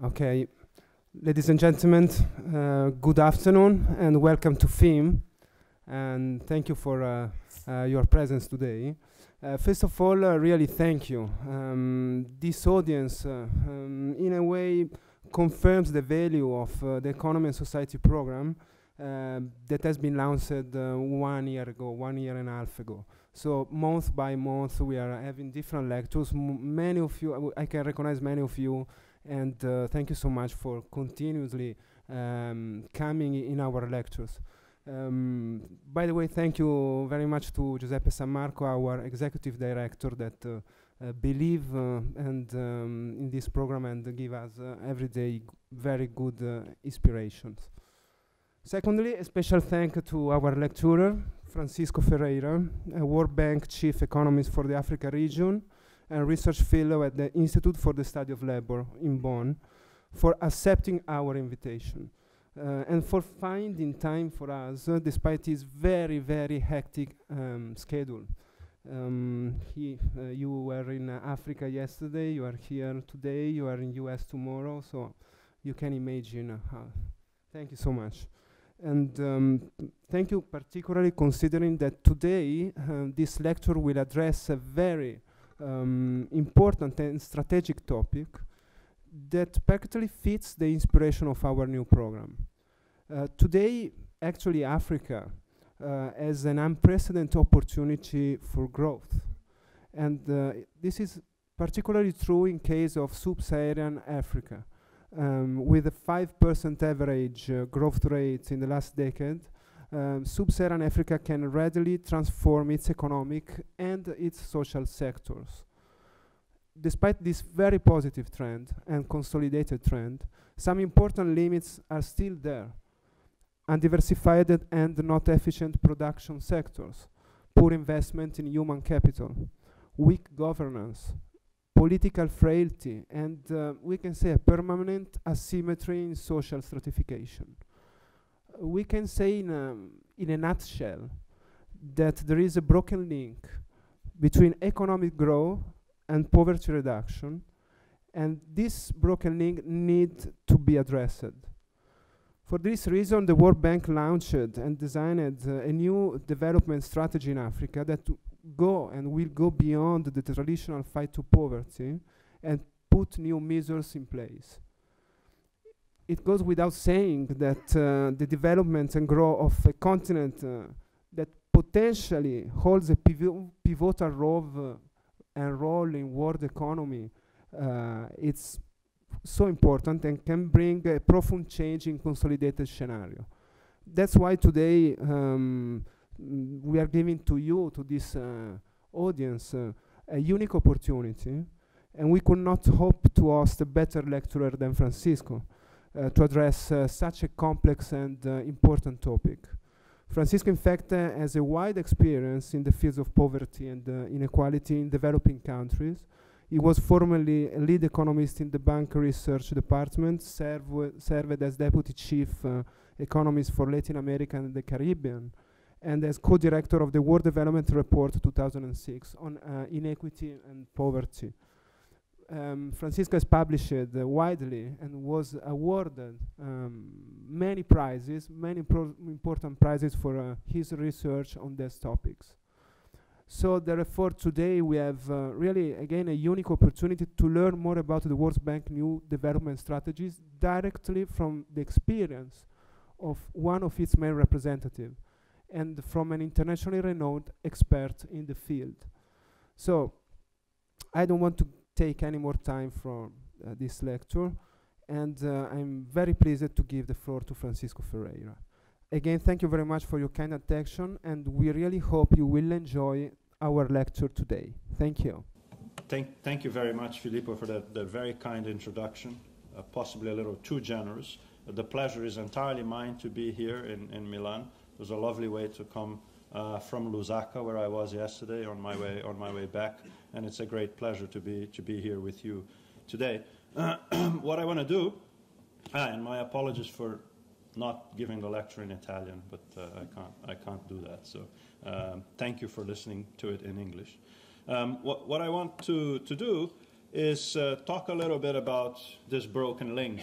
Okay, ladies and gentlemen, uh, good afternoon and welcome to FEEM. And thank you for uh, uh, your presence today. Uh, first of all, uh, really thank you. Um, this audience, uh, um, in a way, confirms the value of the Economy and Society program that has been launched one year ago, one year and a half ago. So month by month, we are having different lectures. M many of you, I can recognize many of you and uh, thank you so much for continuously um, coming in our lectures. Um, by the way, thank you very much to Giuseppe Sammarco, our executive director, that uh, uh, believe uh, and um, in this program and give us uh, every day very good uh, inspirations. Secondly, a special thank to our lecturer, Francisco Ferreira, World Bank chief economist for the Africa region, and research fellow at the Institute for the Study of Labor in Bonn, for accepting our invitation. Uh, and for finding time for us, uh, despite his very, very hectic um, schedule. Um, he, uh, you were in Africa yesterday, you are here today, you are in US tomorrow, so you can imagine how. Thank you so much. And um, thank you particularly considering that today uh, this lecture will address a very um, important and strategic topic that perfectly fits the inspiration of our new program. Uh, today, actually, Africa uh, has an unprecedented opportunity for growth. And uh, this is particularly true in case of sub-Saharan Africa. Um, with a 5% average uh, growth rate in the last decade, um, sub-Saharan Africa can readily transform its economic and its social sectors. Despite this very positive trend and consolidated trend, some important limits are still there. Undiversified and not efficient production sectors, poor investment in human capital, weak governance, political frailty, and uh, we can say a permanent asymmetry in social stratification we can say in a, in a nutshell that there is a broken link between economic growth and poverty reduction, and this broken link needs to be addressed. For this reason, the World Bank launched and designed uh, a new development strategy in Africa that go and will go beyond the traditional fight to poverty and put new measures in place it goes without saying that uh, the development and growth of a continent uh, that potentially holds a pivotal role uh, and role in world economy, uh, it's so important and can bring a profound change in consolidated scenario. That's why today um, we are giving to you, to this uh, audience, a unique opportunity, and we could not hope to host a better lecturer than Francisco. Uh, to address uh, such a complex and uh, important topic. Francisco, in fact, has a wide experience in the fields of poverty and inequality in developing countries. He was formerly a lead economist in the Bank Research Department, serv served as deputy chief economist for Latin America and the Caribbean, and as co-director of the World Development Report 2006 on uh, inequity and poverty um, Francisco has published widely and was awarded um, many prizes, many important prizes for uh, his research on these topics. So therefore today we have uh, really again a unique opportunity to learn more about the World Bank new development strategies directly from the experience of one of its main representatives and from an internationally renowned expert in the field. So I don't want to take any more time from uh, this lecture and uh, I'm very pleased to give the floor to Francisco Ferreira. Again, thank you very much for your kind attention and we really hope you will enjoy our lecture today. Thank you. Thank, thank you very much, Filippo, for that, that very kind introduction, uh, possibly a little too generous. The pleasure is entirely mine to be here in, in Milan. It was a lovely way to come uh, from Lusaka, where I was yesterday on my way on my way back, and it's a great pleasure to be to be here with you today. What I want to do, ah, and my apologies for not giving the lecture in Italian, but uh, I can't I can't do that. So um, thank you for listening to it in English. Um, what what I want to to do is uh, talk a little bit about this broken link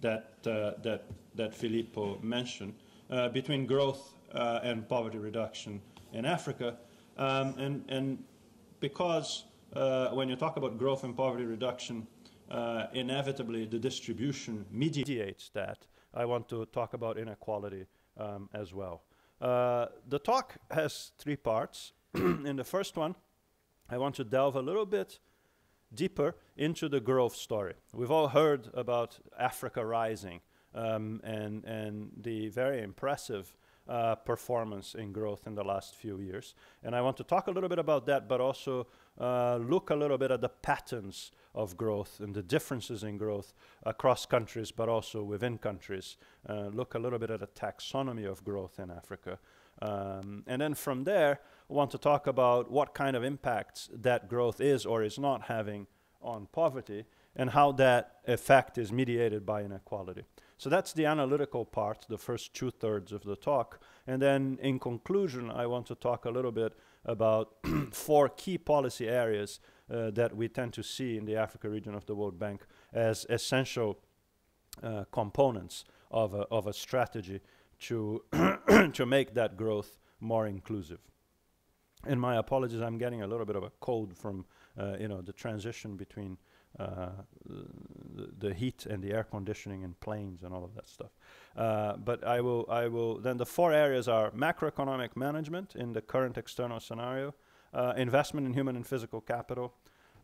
that, uh, that, that Filippo mentioned uh, between growth uh, and poverty reduction in Africa. Um, and, and because uh, when you talk about growth and poverty reduction, uh, inevitably the distribution mediates that. I want to talk about inequality um, as well. the talk has three parts. in the first one, I want to delve a little bit deeper into the growth story. We've all heard about Africa rising um, and, and the very impressive uh, performance in growth in the last few years. And I want to talk a little bit about that, but also uh, look a little bit at the patterns of growth and the differences in growth across countries, but also within countries. Uh, look a little bit at the taxonomy of growth in Africa. Um, and then from there, I want to talk about what kind of impacts that growth is or is not having on poverty and how that effect is mediated by inequality. So that's the analytical part, the first two thirds of the talk. And then in conclusion, I want to talk a little bit about four key policy areas uh, that we tend to see in the Africa region of the World Bank as essential uh, components of a, of a strategy to, to make that growth more inclusive. And my apologies, I'm getting a little bit of a cold from uh, you know the transition between the, the, heat and the air conditioning in planes and all of that stuff. Uh, but I will, I will. Then the four areas are macroeconomic management in the current external scenario, uh, investment in human and physical capital,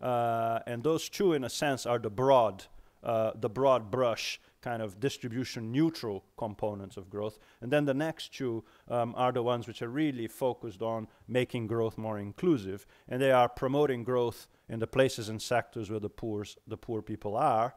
uh, and those two, in a sense, are the broad, uh, the broad brush kind of distribution neutral components of growth. And then the next two um, are the ones which are really focused on making growth more inclusive. And they are promoting growth in the places and sectors where the, poors, the poor people are,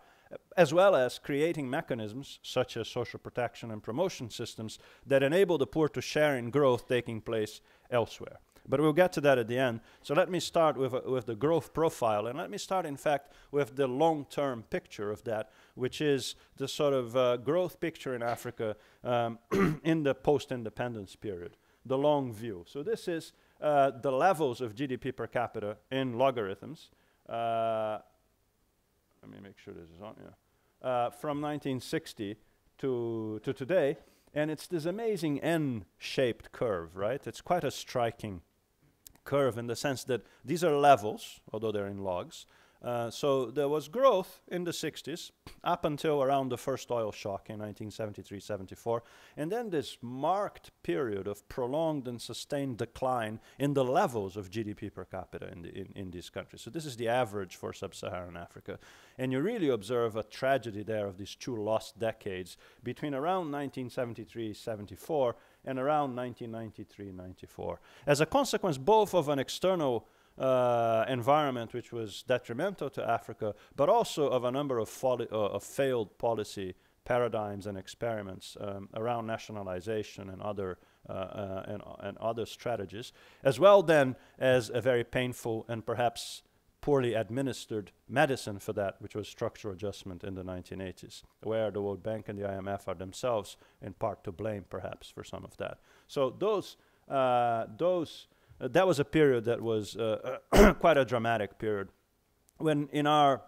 as well as creating mechanisms such as social protection and promotion systems that enable the poor to share in growth taking place elsewhere. But we'll get to that at the end. So let me start with, uh, with the growth profile. And let me start, in fact, with the long term picture of that, which is the sort of uh, growth picture in Africa um, in the post independence period, the long view. So this is uh, the levels of GDP per capita in logarithms. Uh, let me make sure this is on. Yeah. Uh, from 1960 to, to today. And it's this amazing N shaped curve, right? It's quite a striking curve in the sense that these are levels, although they're in logs. Uh, so there was growth in the 60s up until around the first oil shock in 1973-74 and then this marked period of prolonged and sustained decline in the levels of GDP per capita in, the, in, in these countries. So this is the average for sub-Saharan Africa. And you really observe a tragedy there of these two lost decades between around 1973-74 and around 1993-94. As a consequence both of an external uh, environment which was detrimental to Africa, but also of a number of, uh, of failed policy paradigms and experiments um, around nationalization and other uh, uh, and, and, other strategies, as well then as a very painful and perhaps poorly administered medicine for that, which was structural adjustment in the 1980s, where the World Bank and the IMF are themselves in part to blame, perhaps, for some of that. So those uh, those uh, that was a period that was uh, quite a dramatic period. When in our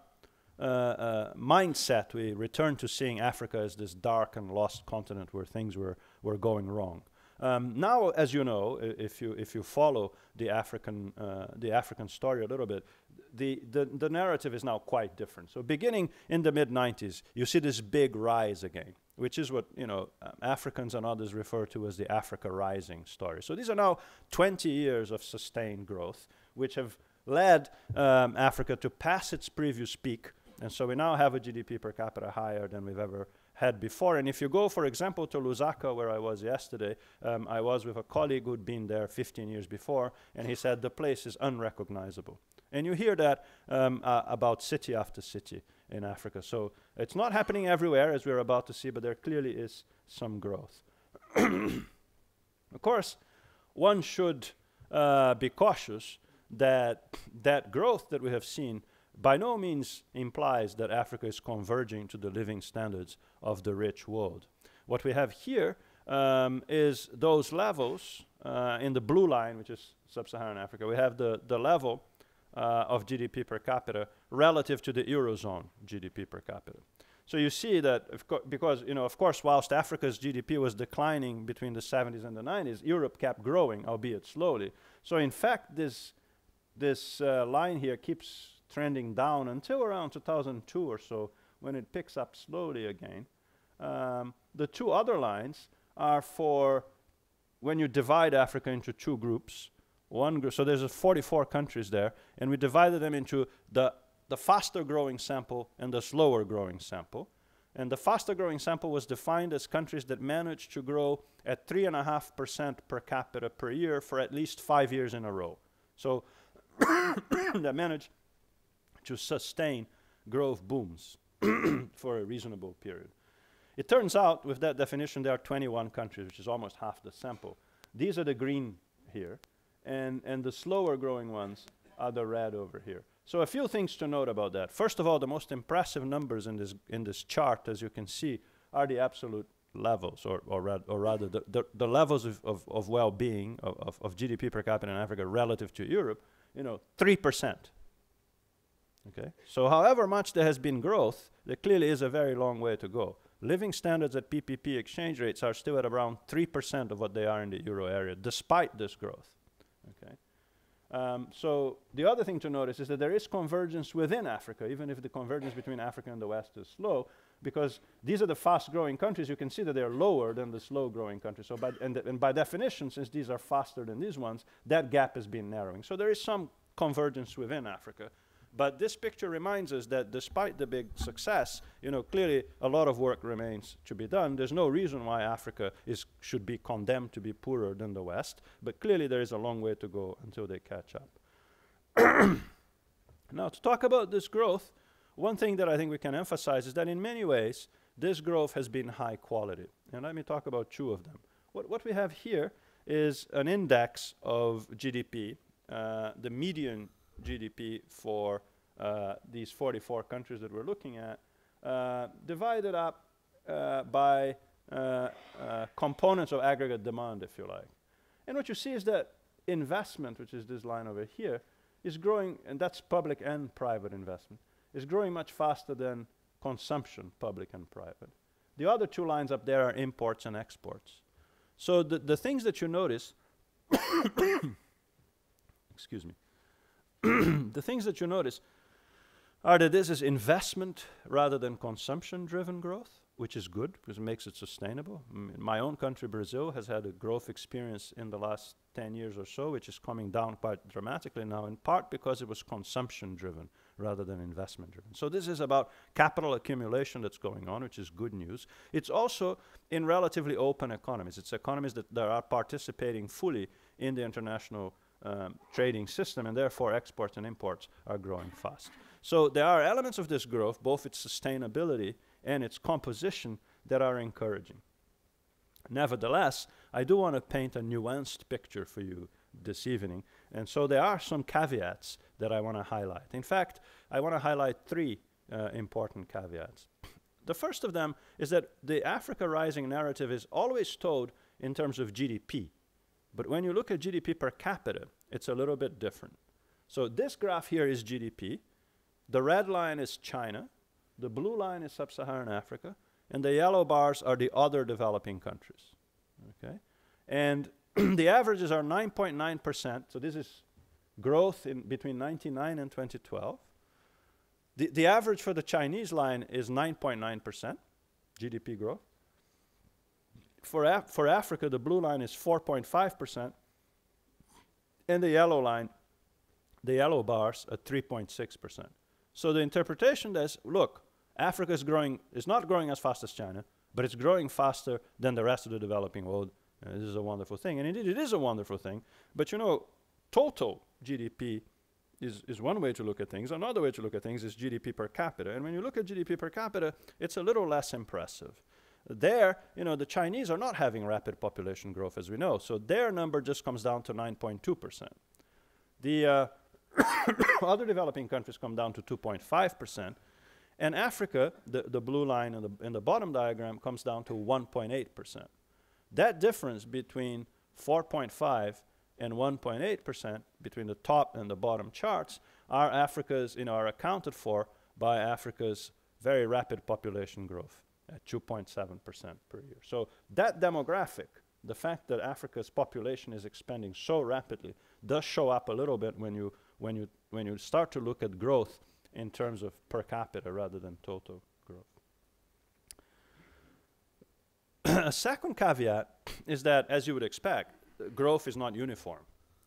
uh, uh, mindset, we returned to seeing Africa as this dark and lost continent where things were, were going wrong. Um, now, as you know, if you, if you follow the African, uh, the African story a little bit, the, the, the narrative is now quite different. So beginning in the mid-90s, you see this big rise again which is what you know um, Africans and others refer to as the Africa Rising story. So these are now 20 years of sustained growth, which have led um, Africa to pass its previous peak, and so we now have a GDP per capita higher than we've ever had before. And if you go, for example, to Lusaka, where I was yesterday, um, I was with a colleague who'd been there 15 years before, and he said the place is unrecognizable. And you hear that um, uh, about city after city in Africa. So it's not happening everywhere, as we're about to see, but there clearly is some growth. of course, one should uh, be cautious that that growth that we have seen by no means implies that Africa is converging to the living standards of the rich world. What we have here um, is those levels uh, in the blue line, which is sub-Saharan Africa. We have the, the level uh, of GDP per capita relative to the Eurozone GDP per capita. So you see that because, you know, of course, whilst Africa's GDP was declining between the 70s and the 90s, Europe kept growing, albeit slowly. So in fact, this, this uh, line here keeps trending down until around 2002 or so, when it picks up slowly again. Um, the two other lines are for when you divide Africa into two groups. One group, so there's 44 countries there, and we divided them into the the faster growing sample and the slower growing sample. And the faster growing sample was defined as countries that managed to grow at 3.5% per capita per year for at least five years in a row. So that managed to sustain growth booms for a reasonable period. It turns out, with that definition, there are 21 countries, which is almost half the sample. These are the green here, and, and the slower growing ones are the red over here. So a few things to note about that. First of all, the most impressive numbers in this, in this chart, as you can see, are the absolute levels, or, or, rad, or rather the, the, the, levels of, of, of well-being, of, of, of, GDP per capita in Africa relative to Europe, you know, 3%. Okay? So however much there has been growth, there clearly is a very long way to go. Living standards at PPP exchange rates are still at around 3% of what they are in the euro area, despite this growth. Okay? Um, so the other thing to notice is that there is convergence within Africa, even if the convergence between Africa and the West is slow, because these are the fast-growing countries. You can see that they're lower than the slow-growing countries. So by and, and, by definition, since these are faster than these ones, that gap has been narrowing. So there is some convergence within Africa. But this picture reminds us that despite the big success, you know, clearly a lot of work remains to be done. There's no reason why Africa is, should be condemned to be poorer than the West, but clearly there is a long way to go until they catch up. now, to talk about this growth, one thing that I think we can emphasize is that in many ways, this growth has been high quality. And let me talk about two of them. What, what we have here is an index of GDP, uh, the median GDP for uh, these 44 countries that we're looking at, uh, divided up uh, by uh, uh, components of aggregate demand, if you like. And what you see is that investment, which is this line over here, is growing, and that's public and private investment, is growing much faster than consumption, public and private. The other two lines up there are imports and exports. So the, the things that you notice, excuse me, the things that you notice are that this is investment rather than consumption driven growth, which is good because it makes it sustainable. Mm, my own country, Brazil, has had a growth experience in the last 10 years or so, which is coming down quite dramatically now, in part because it was consumption driven rather than investment driven. So this is about capital accumulation that's going on, which is good news. It's also in relatively open economies. It's economies that, that are participating fully in the international um, trading system, and therefore exports and imports are growing fast. So there are elements of this growth, both its sustainability and its composition, that are encouraging. Nevertheless, I do want to paint a nuanced picture for you this evening, and so there are some caveats that I want to highlight. In fact, I want to highlight three uh, important caveats. The first of them is that the Africa Rising narrative is always told in terms of GDP, but when you look at GDP per capita, it's a little bit different. So this graph here is GDP. The red line is China. The blue line is sub-Saharan Africa. And the yellow bars are the other developing countries. Okay? And the averages are 9.9%. So this is growth in between 1999 and 2012. The, the average for the Chinese line is 9.9% GDP growth for, Af for Africa, the blue line is 4.5%, and the yellow line, the yellow bars, at 3.6%. So the interpretation is, look, Africa is growing, is not growing as fast as China, but it's growing faster than the rest of the developing world. Uh, this is a wonderful thing. And indeed, it is a wonderful thing. But you know, total GDP is, is one way to look at things. Another way to look at things is GDP per capita. And when you look at GDP per capita, it's a little less impressive. There, you know, the Chinese are not having rapid population growth, as we know. So their number just comes down to 9.2%. The uh, other developing countries come down to 2.5%. And Africa, the, the blue line in the, in the bottom diagram, comes down to 1.8%. That difference between 4.5 and 1.8% between the top and the bottom charts are Africa's, you know, are accounted for by Africa's very rapid population growth at 2.7% per year. So that demographic, the fact that Africa's population is expanding so rapidly, does show up a little bit when you, when you, when you start to look at growth in terms of per capita rather than total growth. a second caveat is that, as you would expect, growth is not uniform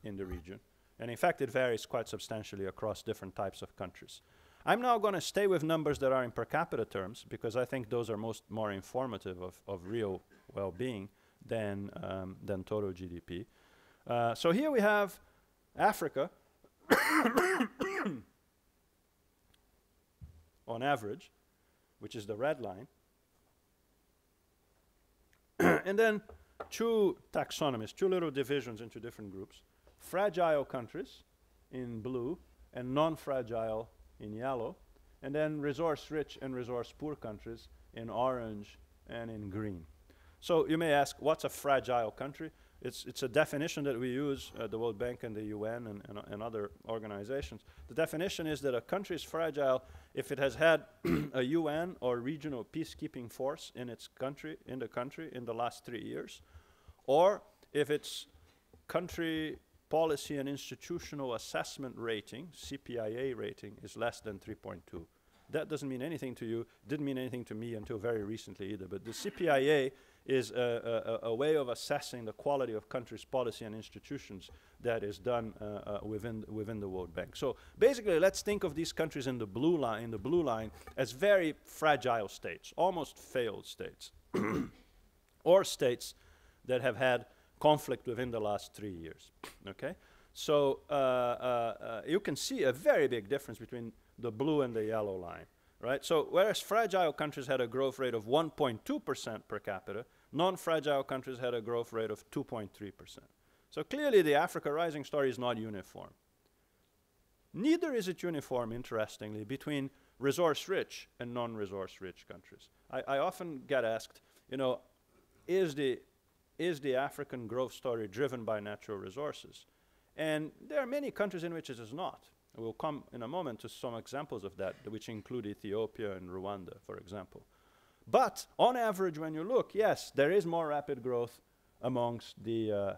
in the region. And in fact, it varies quite substantially across different types of countries. I'm now going to stay with numbers that are in per capita terms because I think those are most more informative of, of real well-being than, um, than total GDP. Uh, so here we have Africa on average, which is the red line. and then two taxonomies, two little divisions into different groups. Fragile countries in blue and non-fragile in yellow. And then resource-rich and resource-poor countries in orange and in green. So you may ask, what's a fragile country? It's, it's a definition that we use at the World Bank and the UN and, and, and other organizations. The definition is that a country is fragile if it has had a UN or regional peacekeeping force in its country, in the country, in the last three years, or if its country policy and institutional assessment rating, CPIA rating, is less than 3.2. That doesn't mean anything to you, didn't mean anything to me until very recently either, but the CPIA is a, a, a, way of assessing the quality of countries' policy and institutions that is done uh, uh, within within the World Bank. So basically, let's think of these countries in the blue line in the blue line as very fragile states, almost failed states, or states that have had conflict within the last three years. okay, so uh, uh, uh, you can see a very big difference between the blue and the yellow line. Right? So whereas fragile countries had a growth rate of 1.2% per capita, Non-fragile countries had a growth rate of 2.3%. So clearly the Africa rising story is not uniform. Neither is it uniform, interestingly, between resource-rich and non-resource-rich countries. I, I, often get asked, you know, is the, is the African growth story driven by natural resources? And there are many countries in which it is not. We'll come in a moment to some examples of that, which include Ethiopia and Rwanda, for example. But on average, when you look, yes, there is more rapid growth amongst the,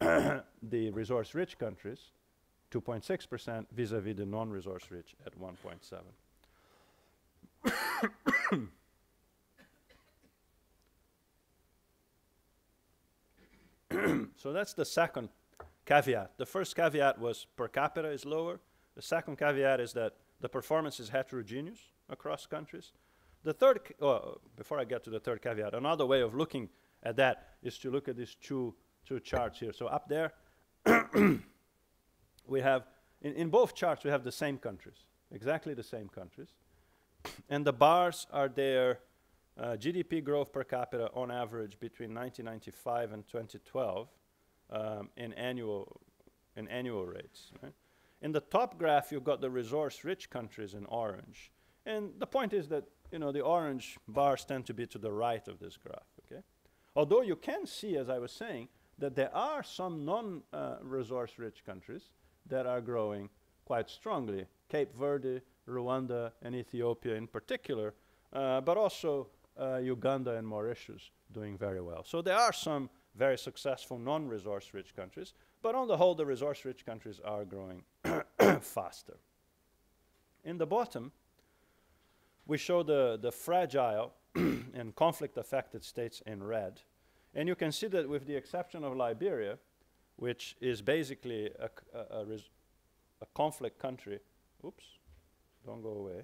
uh, the resource-rich countries, 2.6% vis-a-vis the non-resource-rich at 1.7. so that's the second caveat. The first caveat was per capita is lower. The second caveat is that the performance is heterogeneous across countries. The third, oh, before I get to the third caveat, another way of looking at that is to look at these two, two charts here. So up there, we have, in, in both charts, we have the same countries, exactly the same countries. and the bars are their uh, GDP growth per capita on average between 1995 and 2012 um, in, annual, in annual rates. Right? In the top graph, you've got the resource-rich countries in orange. And the point is that you know, the orange bars tend to be to the right of this graph, okay? Although you can see, as I was saying, that there are some non-resource-rich uh, countries that are growing quite strongly. Cape Verde, Rwanda, and Ethiopia in particular, uh, but also uh, Uganda and Mauritius doing very well. So there are some very successful non-resource-rich countries, but on the whole, the resource-rich countries are growing faster. In the bottom, we show the, the fragile and conflict-affected states in red. And you can see that with the exception of Liberia, which is basically a, a, a, a conflict country, oops, don't go away.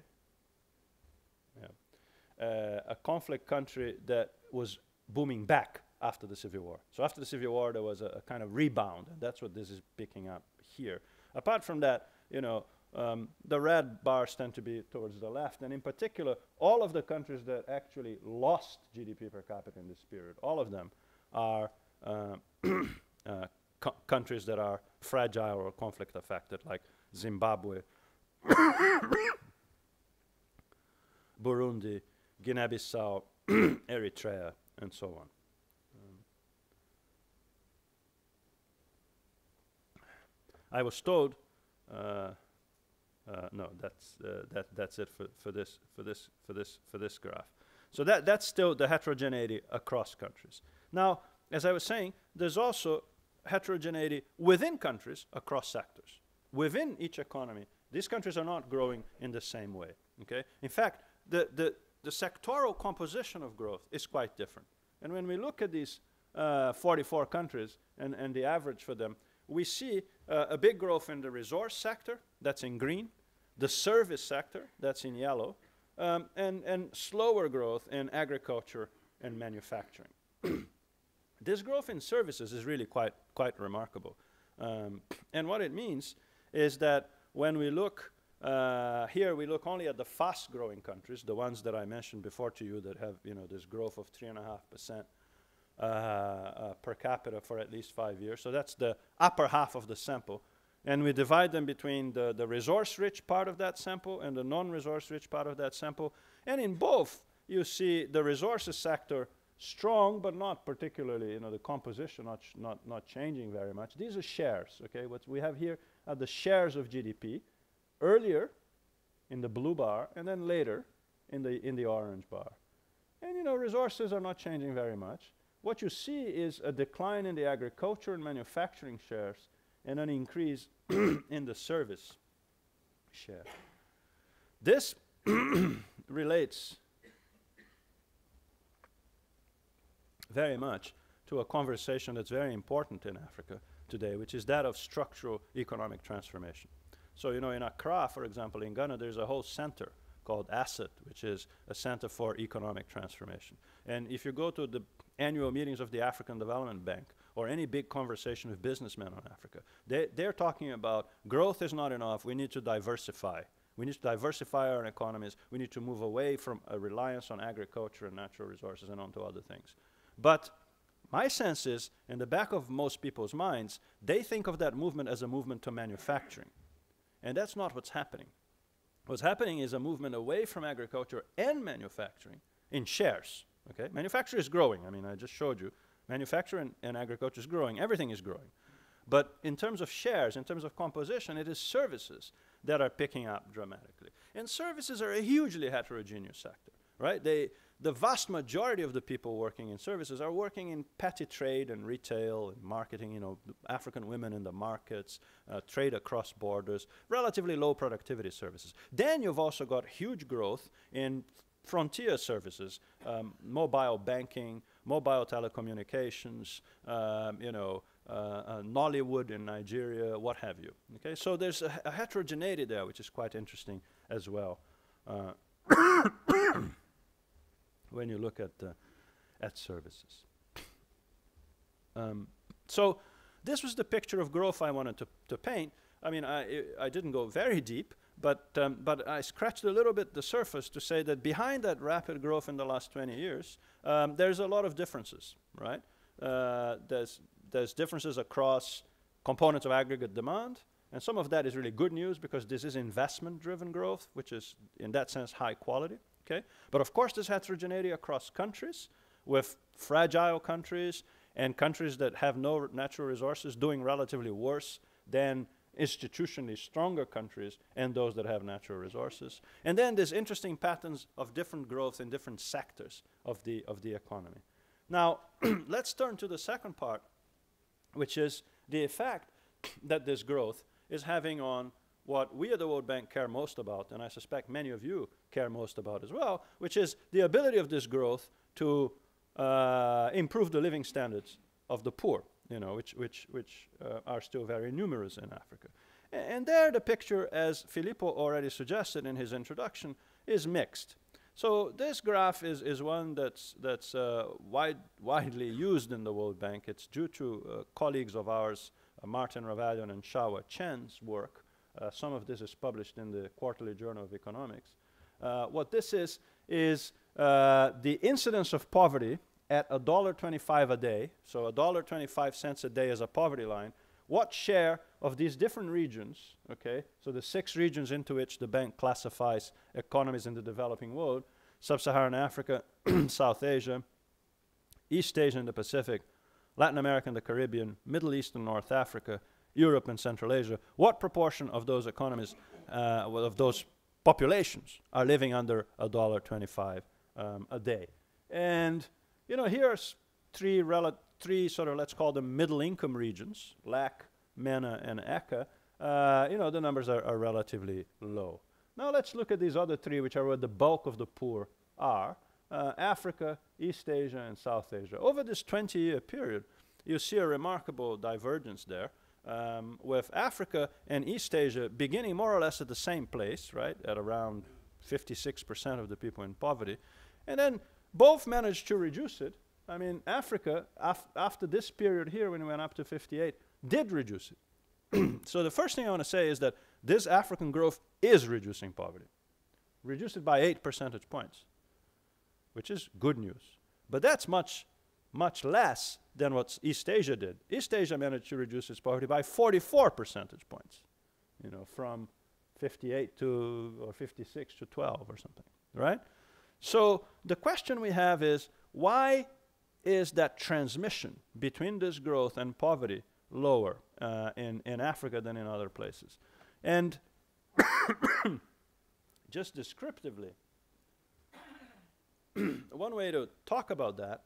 Yeah. Uh, a conflict country that was booming back after the Civil War. So after the Civil War, there was a, a kind of rebound, and that's what this is picking up here. Apart from that, you know, um, the red bars tend to be towards the left, and in particular, all of the countries that actually lost GDP per capita in this period, all of them are uh, uh, countries that are fragile or conflict affected, like Zimbabwe, Burundi, Guinea-Bissau, Eritrea, and so on. I was told, uh, uh, no, that's, uh, that, that's it for, for, this, for, this, for, this, for this graph. So that, that's still the heterogeneity across countries. Now, as I was saying, there's also heterogeneity within countries across sectors. Within each economy, these countries are not growing in the same way. Okay? In fact, the, the, the sectoral composition of growth is quite different. And when we look at these uh, 44 countries and, and the average for them, we see uh, a big growth in the resource sector, that's in green, the service sector, that's in yellow, um, and, and slower growth in agriculture and manufacturing. this growth in services is really quite, quite remarkable. Um, and what it means is that when we look uh, here, we look only at the fast growing countries, the ones that I mentioned before to you that have you know, this growth of 3.5% uh, uh, per capita for at least five years. So that's the upper half of the sample. And we divide them between the, the resource-rich part of that sample and the non-resource-rich part of that sample. And in both, you see the resources sector strong, but not particularly, you know, the composition not, not, not changing very much. These are shares, okay? What we have here are the shares of GDP, earlier in the blue bar, and then later in the, in the orange bar. And, you know, resources are not changing very much. What you see is a decline in the agriculture and manufacturing shares and an increase in the service share. This relates very much to a conversation that's very important in Africa today, which is that of structural economic transformation. So, you know, in Accra, for example, in Ghana, there's a whole center called ACET, which is a center for economic transformation. And if you go to the annual meetings of the African Development Bank or any big conversation with businessmen on Africa. They, they're talking about growth is not enough, we need to diversify. We need to diversify our economies. We need to move away from a reliance on agriculture and natural resources and onto other things. But my sense is, in the back of most people's minds, they think of that movement as a movement to manufacturing. And that's not what's happening. What's happening is a movement away from agriculture and manufacturing in shares. Okay? Manufacture is growing. I mean, I just showed you. Manufacturing and, and agriculture is growing. Everything is growing. But in terms of shares, in terms of composition, it is services that are picking up dramatically. And services are a hugely heterogeneous sector, right? They, the vast majority of the people working in services are working in petty trade and retail and marketing, you know, African women in the markets, uh, trade across borders, relatively low productivity services. Then you've also got huge growth in frontier services, um, mobile banking, mobile telecommunications, um, you know, uh, uh, Nollywood in Nigeria, what have you. Okay, so there's a, a heterogeneity there, which is quite interesting as well. Uh, when you look at uh, at services. Um, so this was the picture of growth I wanted to, to paint. I mean, I, I didn't go very deep, but, um, but I scratched a little bit the surface to say that behind that rapid growth in the last 20 years, um, there's a lot of differences, right? Uh, there's, there's differences across components of aggregate demand, and some of that is really good news because this is investment-driven growth, which is, in that sense, high quality, okay? But of course, there's heterogeneity across countries, with fragile countries and countries that have no natural resources doing relatively worse than institutionally stronger countries and those that have natural resources. And then there's interesting patterns of different growth in different sectors of the, of the economy. Now, let's turn to the second part, which is the effect that this growth is having on what we at the World Bank care most about, and I suspect many of you care most about as well, which is the ability of this growth to uh, improve the living standards of the poor you know, which, which, which uh, are still very numerous in Africa. A and there the picture, as Filippo already suggested in his introduction, is mixed. So this graph is, is one that's, that's uh, wide, widely used in the World Bank. It's due to uh, colleagues of ours, uh, Martin Ravallion and Shaohua Chen's work. Uh, some of this is published in the Quarterly Journal of Economics. Uh, what this is, is the incidence of poverty at $1.25 a day, so $1.25 a day is a poverty line, what share of these different regions, okay, so the six regions into which the bank classifies economies in the developing world, sub-Saharan Africa, South Asia, East Asia and the Pacific, Latin America and the Caribbean, Middle East and North Africa, Europe and Central Asia, what proportion of those economies, uh, of those populations are living under a dollar twenty-five um, a day? And you know, here's three three sort of let's call them middle income regions, LAC, MENA, and ECA. Uh, you know, the numbers are, are relatively low. Now let's look at these other three, which are where the bulk of the poor are. Uh, Africa, East Asia, and South Asia. Over this 20-year period, you see a remarkable divergence there, um, with Africa and East Asia beginning more or less at the same place, right, at around 56% of the people in poverty, and then both managed to reduce it. I mean, Africa, af after this period here, when it went up to 58, did reduce it. so the first thing I want to say is that this African growth is reducing poverty. Reduced it by 8 percentage points, which is good news. But that's much, much less than what East Asia did. East Asia managed to reduce its poverty by 44 percentage points, you know, from 58 to, or 56 to 12 or something, right? So the question we have is, why is that transmission between this growth and poverty lower uh, in, in Africa than in other places? And just descriptively, one way to talk about that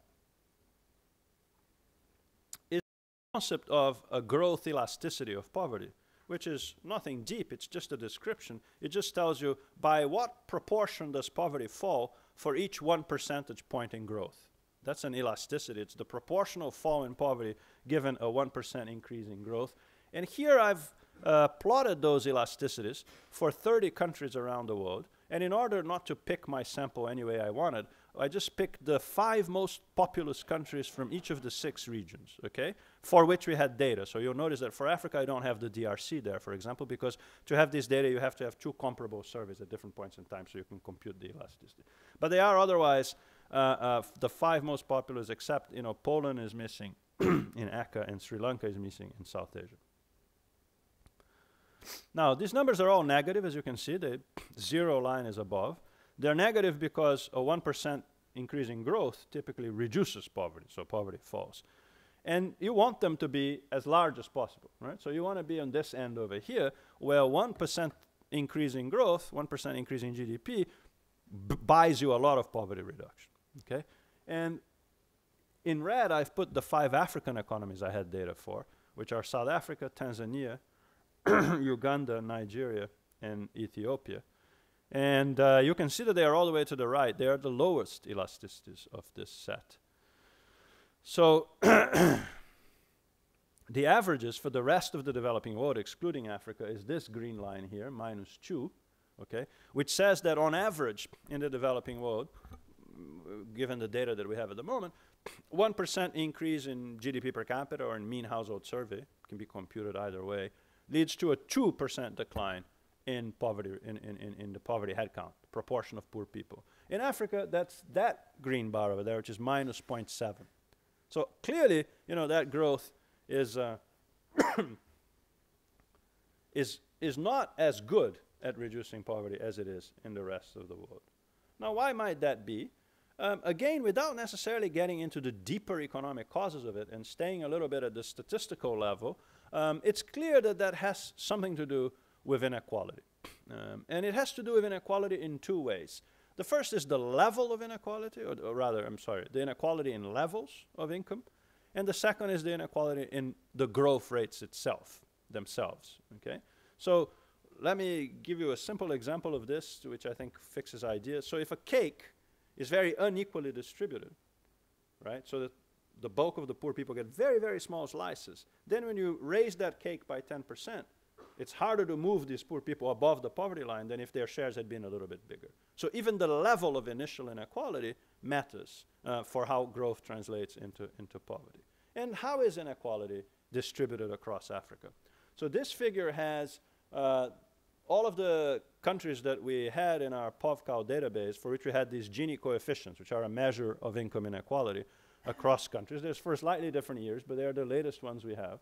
is the concept of a growth elasticity of poverty, which is nothing deep, it's just a description. It just tells you by what proportion does poverty fall for each one percentage point in growth. That's an elasticity. It's the proportional fall in poverty given a 1% increase in growth. And here I've uh, plotted those elasticities for 30 countries around the world. And in order not to pick my sample any way I wanted, I just picked the five most populous countries from each of the six regions, okay, for which we had data. So you'll notice that for Africa, I don't have the DRC there, for example, because to have this data, you have to have two comparable surveys at different points in time so you can compute the elasticity. But they are otherwise uh, uh, the five most populous, except, you know, Poland is missing in ECA and Sri Lanka is missing in South Asia. Now, these numbers are all negative, as you can see. The zero line is above. They're negative because a 1% increase in growth typically reduces poverty, so poverty falls. And you want them to be as large as possible, right? So you want to be on this end over here, where 1% increase in growth, 1% increase in GDP, buys you a lot of poverty reduction, okay? And in red, I've put the five African economies I had data for, which are South Africa, Tanzania, Uganda, Nigeria, and Ethiopia. And uh, you can see that they are all the way to the right. They are the lowest elasticities of this set. So the averages for the rest of the developing world, excluding Africa, is this green line here, minus 2, okay, which says that on average in the developing world, given the data that we have at the moment, 1% increase in GDP per capita or in mean household survey, can be computed either way, leads to a 2% decline in poverty, in, in, in, in the poverty headcount, proportion of poor people. In Africa, that's that green bar over there, which is minus 0.7. So clearly, you know, that growth is, uh, is, is not as good at reducing poverty as it is in the rest of the world. Now, why might that be? Um, again, without necessarily getting into the deeper economic causes of it and staying a little bit at the statistical level, um, it's clear that that has something to do with inequality. Um, and it has to do with inequality in two ways. The first is the level of inequality, or, or, rather, I'm sorry, the inequality in levels of income. And the second is the inequality in the growth rates itself, themselves, okay? So let me give you a simple example of this, which I think fixes ideas. So if a cake is very unequally distributed, right? So that the bulk of the poor people get very, very small slices. Then when you raise that cake by 10%, it's harder to move these poor people above the poverty line than if their shares had been a little bit bigger. So even the level of initial inequality matters uh, for how growth translates into, into poverty. And how is inequality distributed across Africa? So this figure has uh, all of the countries that we had in our POVCAL database for which we had these Gini coefficients, which are a measure of income inequality across countries. There's for slightly different years, but they are the latest ones we have.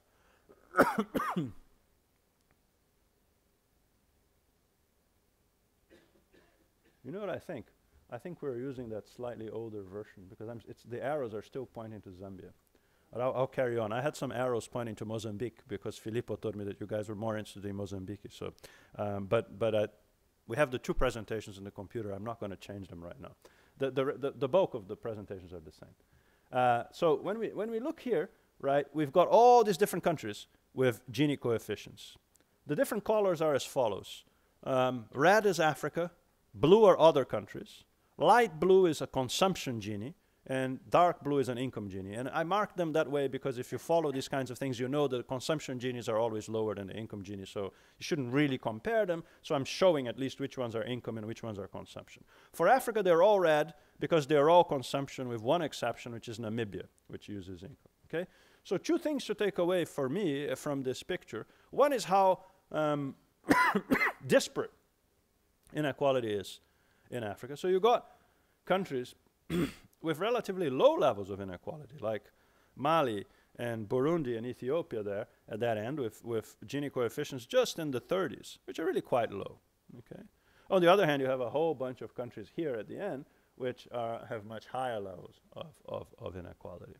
You know what I think? I think we're using that slightly older version because the arrows are still pointing to Zambia. But I'll, I'll, carry on. I had some arrows pointing to Mozambique because Filippo told me that you guys were more interested in Mozambique. So, um, but but uh, we have the two presentations in the computer. I'm not going to change them right now. The, the, the, the, bulk of the presentations are the same. Uh, so when we, when we look here, right, we've got all these different countries with Gini coefficients. The different colors are as follows. Um, red is Africa, blue are other countries, light blue is a consumption Gini, and dark blue is an income Gini. And I mark them that way because if you follow these kinds of things, you know the consumption Ginis are always lower than the income Gini, so you shouldn't really compare them. So I'm showing at least which ones are income and which ones are consumption. For Africa, they're all red because they're all consumption with one exception, which is Namibia, which uses income. Okay? So two things to take away for me uh, from this picture. One is how um, disparate inequality is in Africa. So you've got countries with relatively low levels of inequality, like Mali and Burundi and Ethiopia there at that end with, with Gini coefficients just in the 30s, which are really quite low. Okay. On the other hand, you have a whole bunch of countries here at the end which are, have much higher levels of, of, of inequality.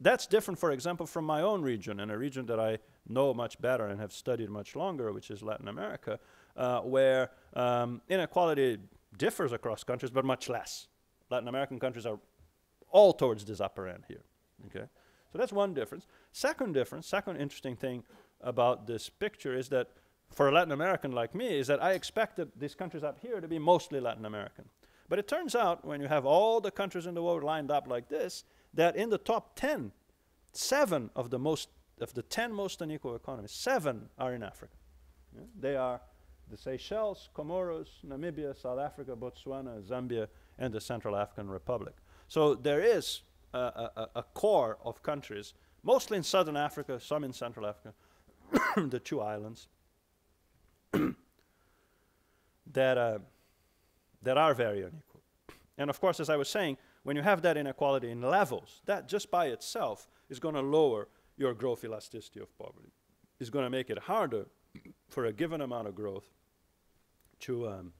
That's different, for example, from my own region, and a region that I know much better and have studied much longer, which is Latin America, uh, where um, inequality differs across countries, but much less. Latin American countries are all towards this upper end here. Okay, so that's one difference. Second difference, second interesting thing about this picture is that for a Latin American like me is that I expected these countries up here to be mostly Latin American. But it turns out when you have all the countries in the world lined up like this, that in the top 10, seven of the most of the 10 most unequal economies, seven are in Africa. Yeah? They are the Seychelles, Comoros, Namibia, South Africa, Botswana, Zambia, and the Central African Republic. So there is a, a, a core of countries, mostly in southern Africa, some in Central Africa, the two islands, that, uh, that are very unequal. And of course, as I was saying, when you have that inequality in levels, that just by itself is going to lower your growth elasticity of poverty. It's going to make it harder for a given amount of growth to, um,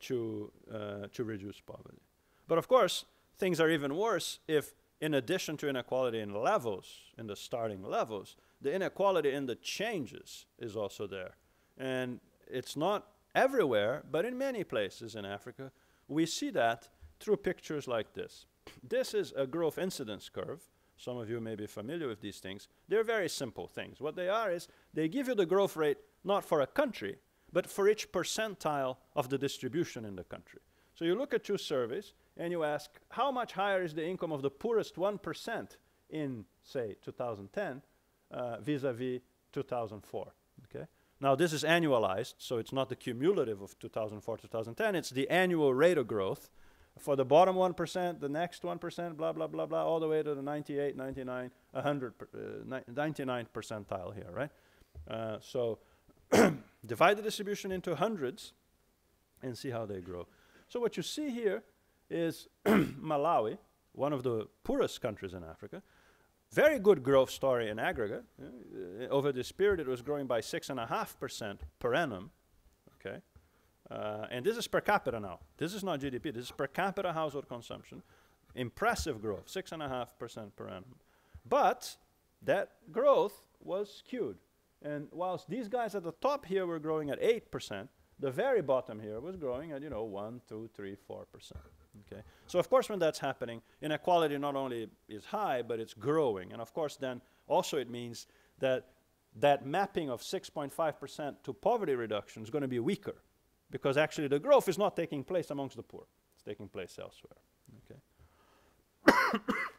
to, uh, to reduce poverty. But of course, things are even worse if, in addition to inequality in levels, in the starting levels, the inequality in the changes is also there. And it's not everywhere, but in many places in Africa, we see that through pictures like this. This is a growth incidence curve. Some of you may be familiar with these things. They're very simple things. What they are is they give you the growth rate not for a country, but for each percentile of the distribution in the country. So you look at two surveys, and you ask, how much higher is the income of the poorest 1% in, say, 2010 uh, vis-a-vis 2004, okay? Now, this is annualized, so it's not the cumulative of 2004 2010, it's the annual rate of growth for the bottom 1%, the next 1%, blah, blah, blah, blah, all the way to the 98, 99, 100, uh, 99 percentile here, right? Uh, so divide the distribution into hundreds and see how they grow. So what you see here is Malawi, one of the poorest countries in Africa. Very good growth story in aggregate. Uh, over this period, it was growing by 6.5% per annum. Okay? Uh, and this is per capita now. This is not GDP. This is per capita household consumption. Impressive growth, 6.5% per annum. But that growth was skewed. And whilst these guys at the top here were growing at 8%, the very bottom here was growing at, you know, 1, 2, 3, 4%. Okay? So of course when that's happening, inequality not only is high, but it's growing. And of course then also it means that that mapping of 6.5% to poverty reduction is going to be weaker because actually the growth is not taking place amongst the poor. It's taking place elsewhere. Okay.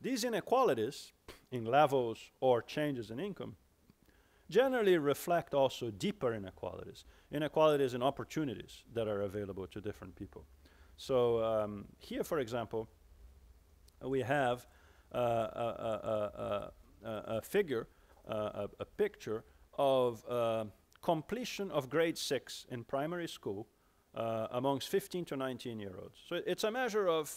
These inequalities in levels or changes in income generally reflect also deeper inequalities, inequalities in opportunities that are available to different people. So um, here, for example, we have uh, a, a, a, a, figure, uh, a, picture of uh, completion of grade six in primary school uh, amongst 15 to 19 year olds. So it's a measure of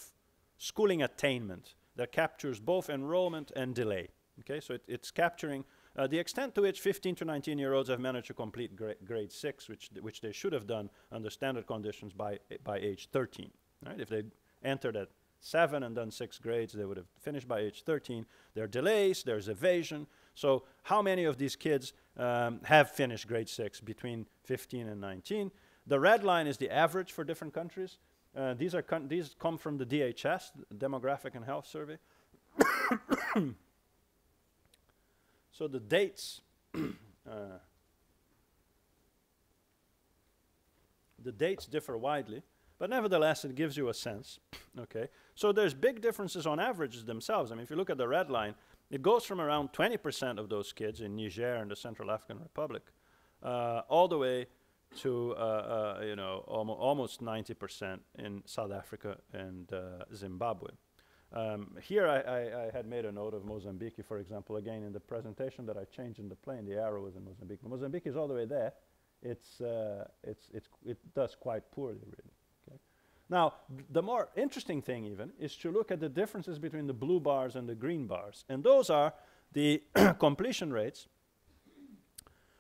schooling attainment that captures both enrollment and delay. Okay, so it, it's capturing uh, the extent to which 15 to 19 year olds have managed to complete gra grade 6, which, th which they should have done under standard conditions by, by age 13. Right? If they entered at 7 and done 6 grades, they would have finished by age 13. There are delays, there's evasion. So how many of these kids um, have finished grade 6 between 15 and 19? The red line is the average for different countries. Uh, these, are these come from the DHS, the Demographic and Health Survey. so the dates, uh, the dates differ widely, but nevertheless it gives you a sense. Okay, so there's big differences on averages themselves. I mean, if you look at the red line, it goes from around 20% of those kids in Niger and the Central African Republic, uh, all the way to uh, uh, you know almo almost 90% in South Africa and uh, Zimbabwe. Um, here I, I, I, had made a note of Mozambique, for example. Again, in the presentation that I changed in the plane, the arrow was in Mozambique. Mozambique is all the way there. It's, uh, it's, it's, it does quite poorly, really. Now, the more interesting thing even is to look at the differences between the blue bars and the green bars. And those are the completion rates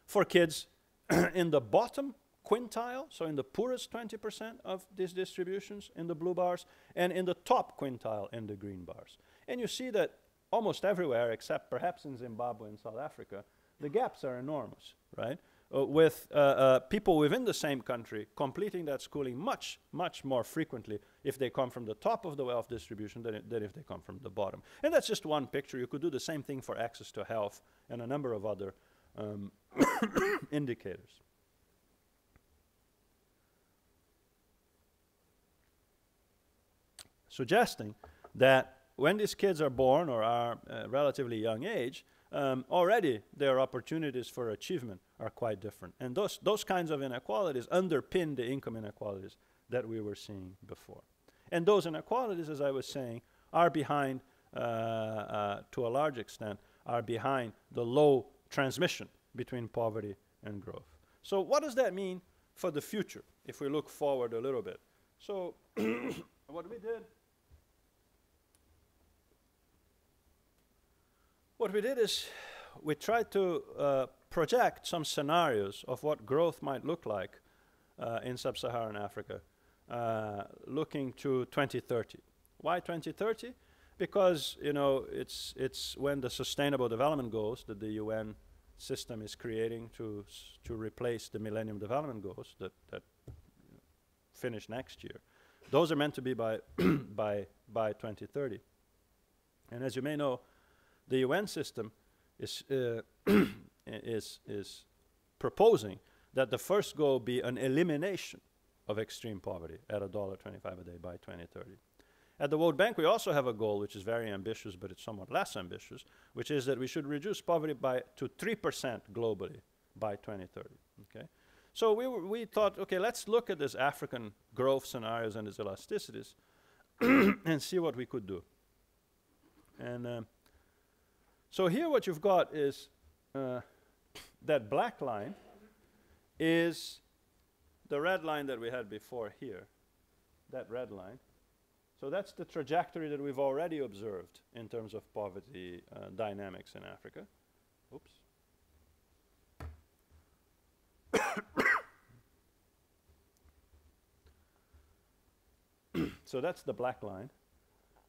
for kids in the bottom quintile, so in the poorest 20% of these distributions in the blue bars, and in the top quintile in the green bars. And you see that almost everywhere, except perhaps in Zimbabwe and South Africa, the gaps are enormous, right? Uh, with uh, uh, people within the same country completing that schooling much, much more frequently if they come from the top of the wealth distribution than, than if they come from the bottom. And that's just one picture. You could do the same thing for access to health and a number of other um, indicators. Suggesting that when these kids are born or are uh, relatively young age, um, already their opportunities for achievement are quite different. And those, those kinds of inequalities underpin the income inequalities that we were seeing before. And those inequalities, as I was saying, are behind, uh, uh, to a large extent, are behind the low transmission between poverty and growth. So what does that mean for the future, if we look forward a little bit? So what we did What we did is we tried to uh, project some scenarios of what growth might look like uh, in sub-Saharan Africa, uh, looking to 2030. Why 2030? Because you know it's it's when the Sustainable Development Goals that the UN system is creating to to replace the Millennium Development Goals that that finish next year. Those are meant to be by by by 2030. And as you may know, the UN system is, uh, is, is proposing that the first goal be an elimination of extreme poverty at a dollar 25 a day by 2030. At the World Bank, we also have a goal which is very ambitious, but it's somewhat less ambitious, which is that we should reduce poverty by to 3% globally by 2030. Okay? So we, we thought, okay, let's look at this African growth scenarios and its elasticities and see what we could do. And um, so here what you've got is uh, that black line is the red line that we had before here, that red line. So that's the trajectory that we've already observed in terms of poverty uh, dynamics in Africa. Oops. so that's the black line.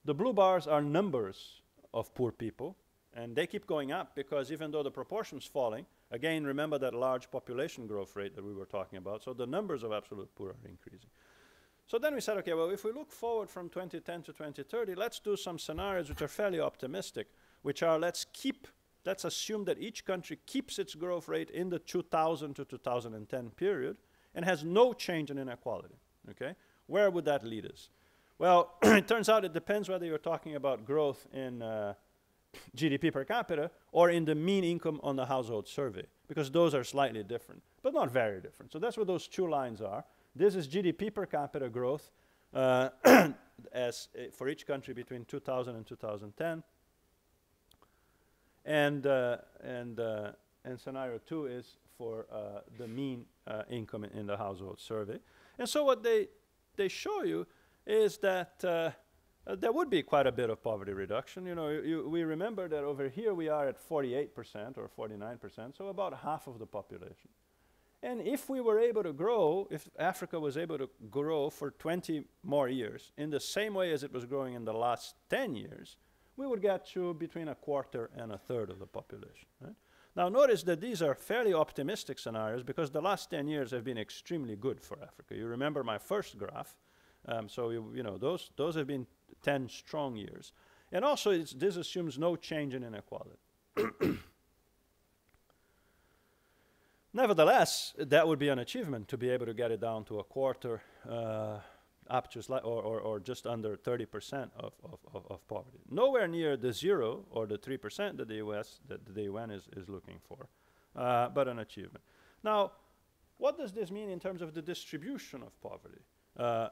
The blue bars are numbers of poor people. And they keep going up because even though the proportion's falling, again, remember that large population growth rate that we were talking about, so the numbers of absolute poor are increasing. So then we said, okay, well, if we look forward from 2010 to 2030, let's do some scenarios which are fairly optimistic, which are let's keep, let's assume that each country keeps its growth rate in the 2000 to 2010 period and has no change in inequality, okay? Where would that lead us? Well, it turns out it depends whether you're talking about growth in uh, GDP per capita or in the mean income on the household survey, because those are slightly different, but not very different. So that's what those two lines are. This is GDP per capita growth uh, as uh, for each country between 2000 and 2010. And, uh, and, uh, and scenario two is for uh, the mean uh, income in, in, the household survey. And so what they, they show you is that uh, there would be quite a bit of poverty reduction. You know, you, we remember that over here we are at 48% or 49%, so about half of the population. And if we were able to grow, if Africa was able to grow for 20 more years in the same way as it was growing in the last 10 years, we would get to between a quarter and a third of the population. Right? Now, notice that these are fairly optimistic scenarios because the last 10 years have been extremely good for Africa. You remember my first graph. Um, so, you, you, know, those, those have been 10 strong years. And also, this assumes no change in inequality. Nevertheless, that would be an achievement to be able to get it down to a quarter, uh, up to or, or, or, just under 30% of, of, of, of, poverty. Nowhere near the zero or the 3% that the US, that the UN is, is looking for, uh, but an achievement. Now, what does this mean in terms of the distribution of poverty? Uh,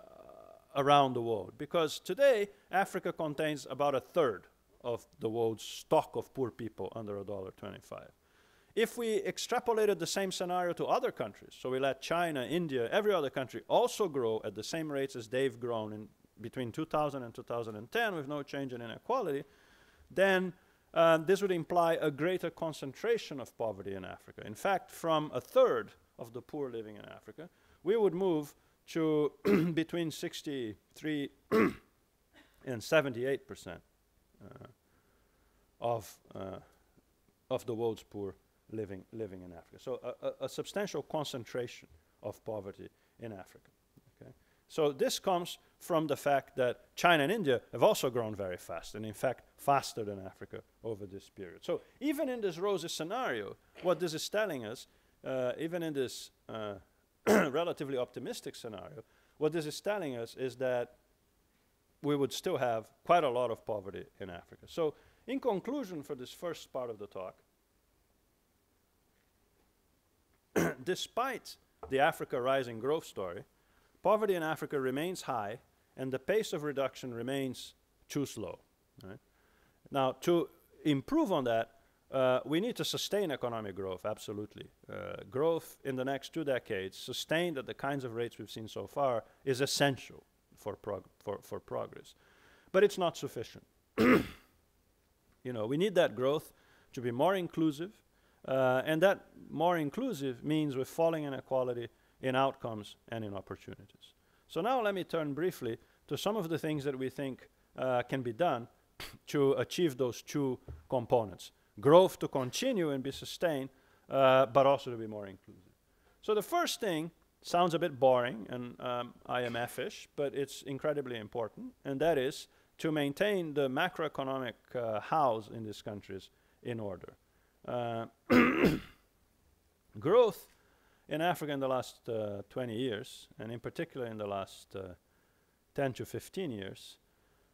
around the world. Because today, Africa contains about a third of the world's stock of poor people under $1.25. If we extrapolated the same scenario to other countries, so we let China, India, every other country also grow at the same rates as they've grown in between 2000 and 2010 with no change in inequality, then uh, this would imply a greater concentration of poverty in Africa. In fact, from a third of the poor living in Africa, we would move to between 63 and 78 percent uh, of uh, of the world's poor living living in Africa. So a, a, a, substantial concentration of poverty in Africa. Okay? So this comes from the fact that China and India have also grown very fast, and in fact faster than Africa over this period. So even in this rosy scenario, what this is telling us, uh, even in this uh, relatively optimistic scenario, what this is telling us is that we would still have quite a lot of poverty in Africa. So, in conclusion, for this first part of the talk, despite the Africa rising growth story, poverty in Africa remains high and the pace of reduction remains too slow. Right? Now, to improve on that, uh, we need to sustain economic growth, absolutely. Uh, growth in the next two decades, sustained at the kinds of rates we've seen so far, is essential for, prog for, for progress. But it's not sufficient. you know, we need that growth to be more inclusive, uh, and that more inclusive means with falling inequality in outcomes and in opportunities. So now let me turn briefly to some of the things that we think uh, can be done to achieve those two components growth to continue and be sustained, uh, but also to be more inclusive. So the first thing sounds a bit boring and um, IMF-ish, but it's incredibly important, and that is to maintain the macroeconomic uh, house in these countries in order. Uh, growth in Africa in the last uh, 20 years, and in particular in the last uh, 10 to 15 years,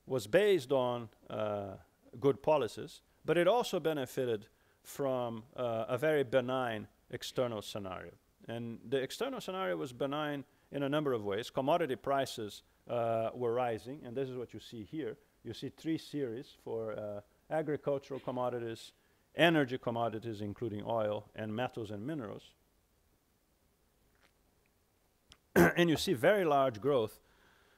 was based on uh, good policies, but it also benefited from uh, a very benign external scenario. And the external scenario was benign in a number of ways. Commodity prices uh, were rising, and this is what you see here. You see three series for uh, agricultural commodities, energy commodities, including oil, and metals and minerals. and you see very large growth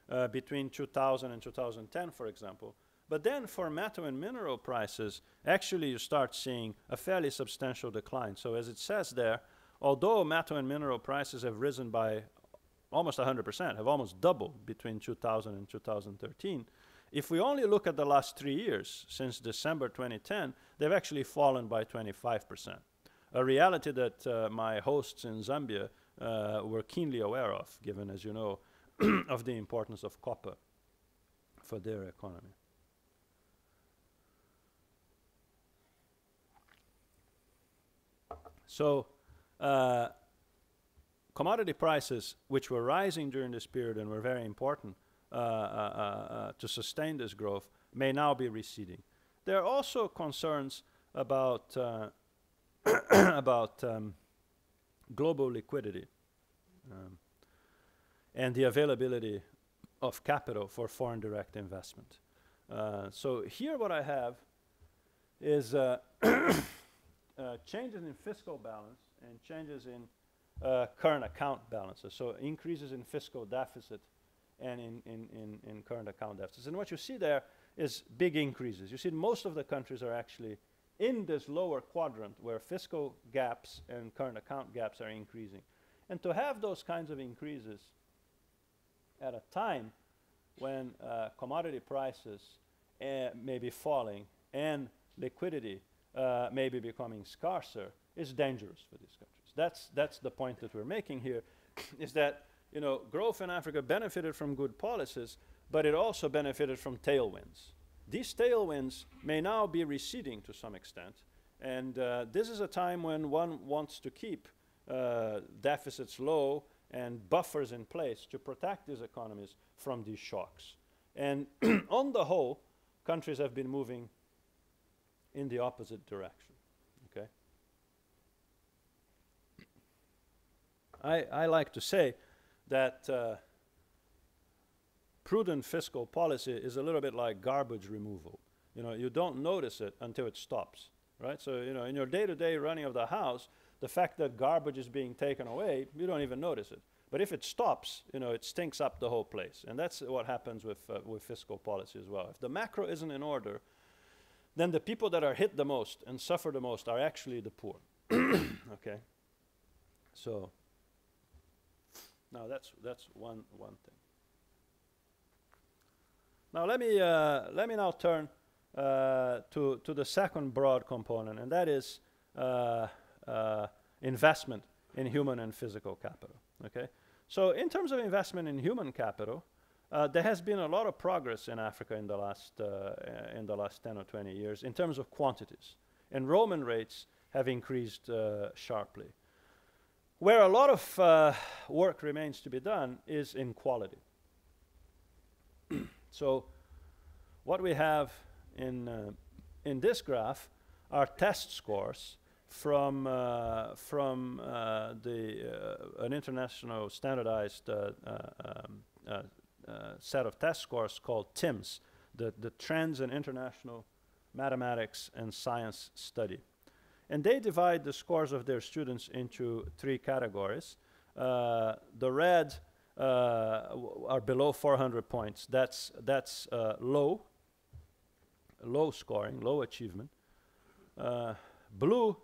uh, between 2000 and 2010, for example, but then for metal and mineral prices, actually you start seeing a fairly substantial decline. So as it says there, although metal and mineral prices have risen by almost 100%, have almost doubled between 2000 and 2013, if we only look at the last three years, since December 2010, they've actually fallen by 25%. A reality that uh, my hosts in Zambia uh, were keenly aware of, given, as you know, of the importance of copper for their economy. So uh, commodity prices, which were rising during this period and were very important uh, uh, uh, uh to sustain this growth, may now be receding. There are also concerns about, uh, about um, global liquidity um, and the availability of capital for foreign direct investment. so here what I have is uh, changes in fiscal balance and changes in uh, current account balances. So increases in fiscal deficit and in, in, in, in current account deficits. And what you see there is big increases. You see most of the countries are actually in this lower quadrant where fiscal gaps and current account gaps are increasing. And to have those kinds of increases at a time when uh, commodity prices uh, may be falling and liquidity uh, may be becoming scarcer is dangerous for these countries. That's, that's the point that we're making here, is that you know, growth in Africa benefited from good policies, but it also benefited from tailwinds. These tailwinds may now be receding to some extent, and uh, this is a time when one wants to keep uh, deficits low and buffers in place to protect these economies from these shocks. And on the whole, countries have been moving in the opposite direction. Okay? I, I like to say that uh, prudent fiscal policy is a little bit like garbage removal. You know, you don't notice it until it stops, right? So, you know, in your day-to-day -day running of the house, the fact that garbage is being taken away, you don't even notice it. But if it stops, you know, it stinks up the whole place. And that's what happens with, uh, with fiscal policy as well. If the macro isn't in order, then the people that are hit the most and suffer the most are actually the poor. okay? So, now that's, that's one, one thing. Now let me, uh, let me now turn uh, to, to the second broad component, and that is uh, uh, investment in human and physical capital. Okay? So in terms of investment in human capital, uh, there has been a lot of progress in Africa in the last uh, in the last 10 or 20 years in terms of quantities. Enrollment rates have increased uh, sharply. Where a lot of uh, work remains to be done is in quality. so what we have in, uh, in this graph are test scores from, uh, from the, an international standardized uh, um, set of test scores called TIMSS, the, the Trends in International Mathematics and Science Study. And they divide the scores of their students into three categories. Uh, the red uh, are below 400 points. That's, that's uh, low, low scoring, low achievement. Uh, blue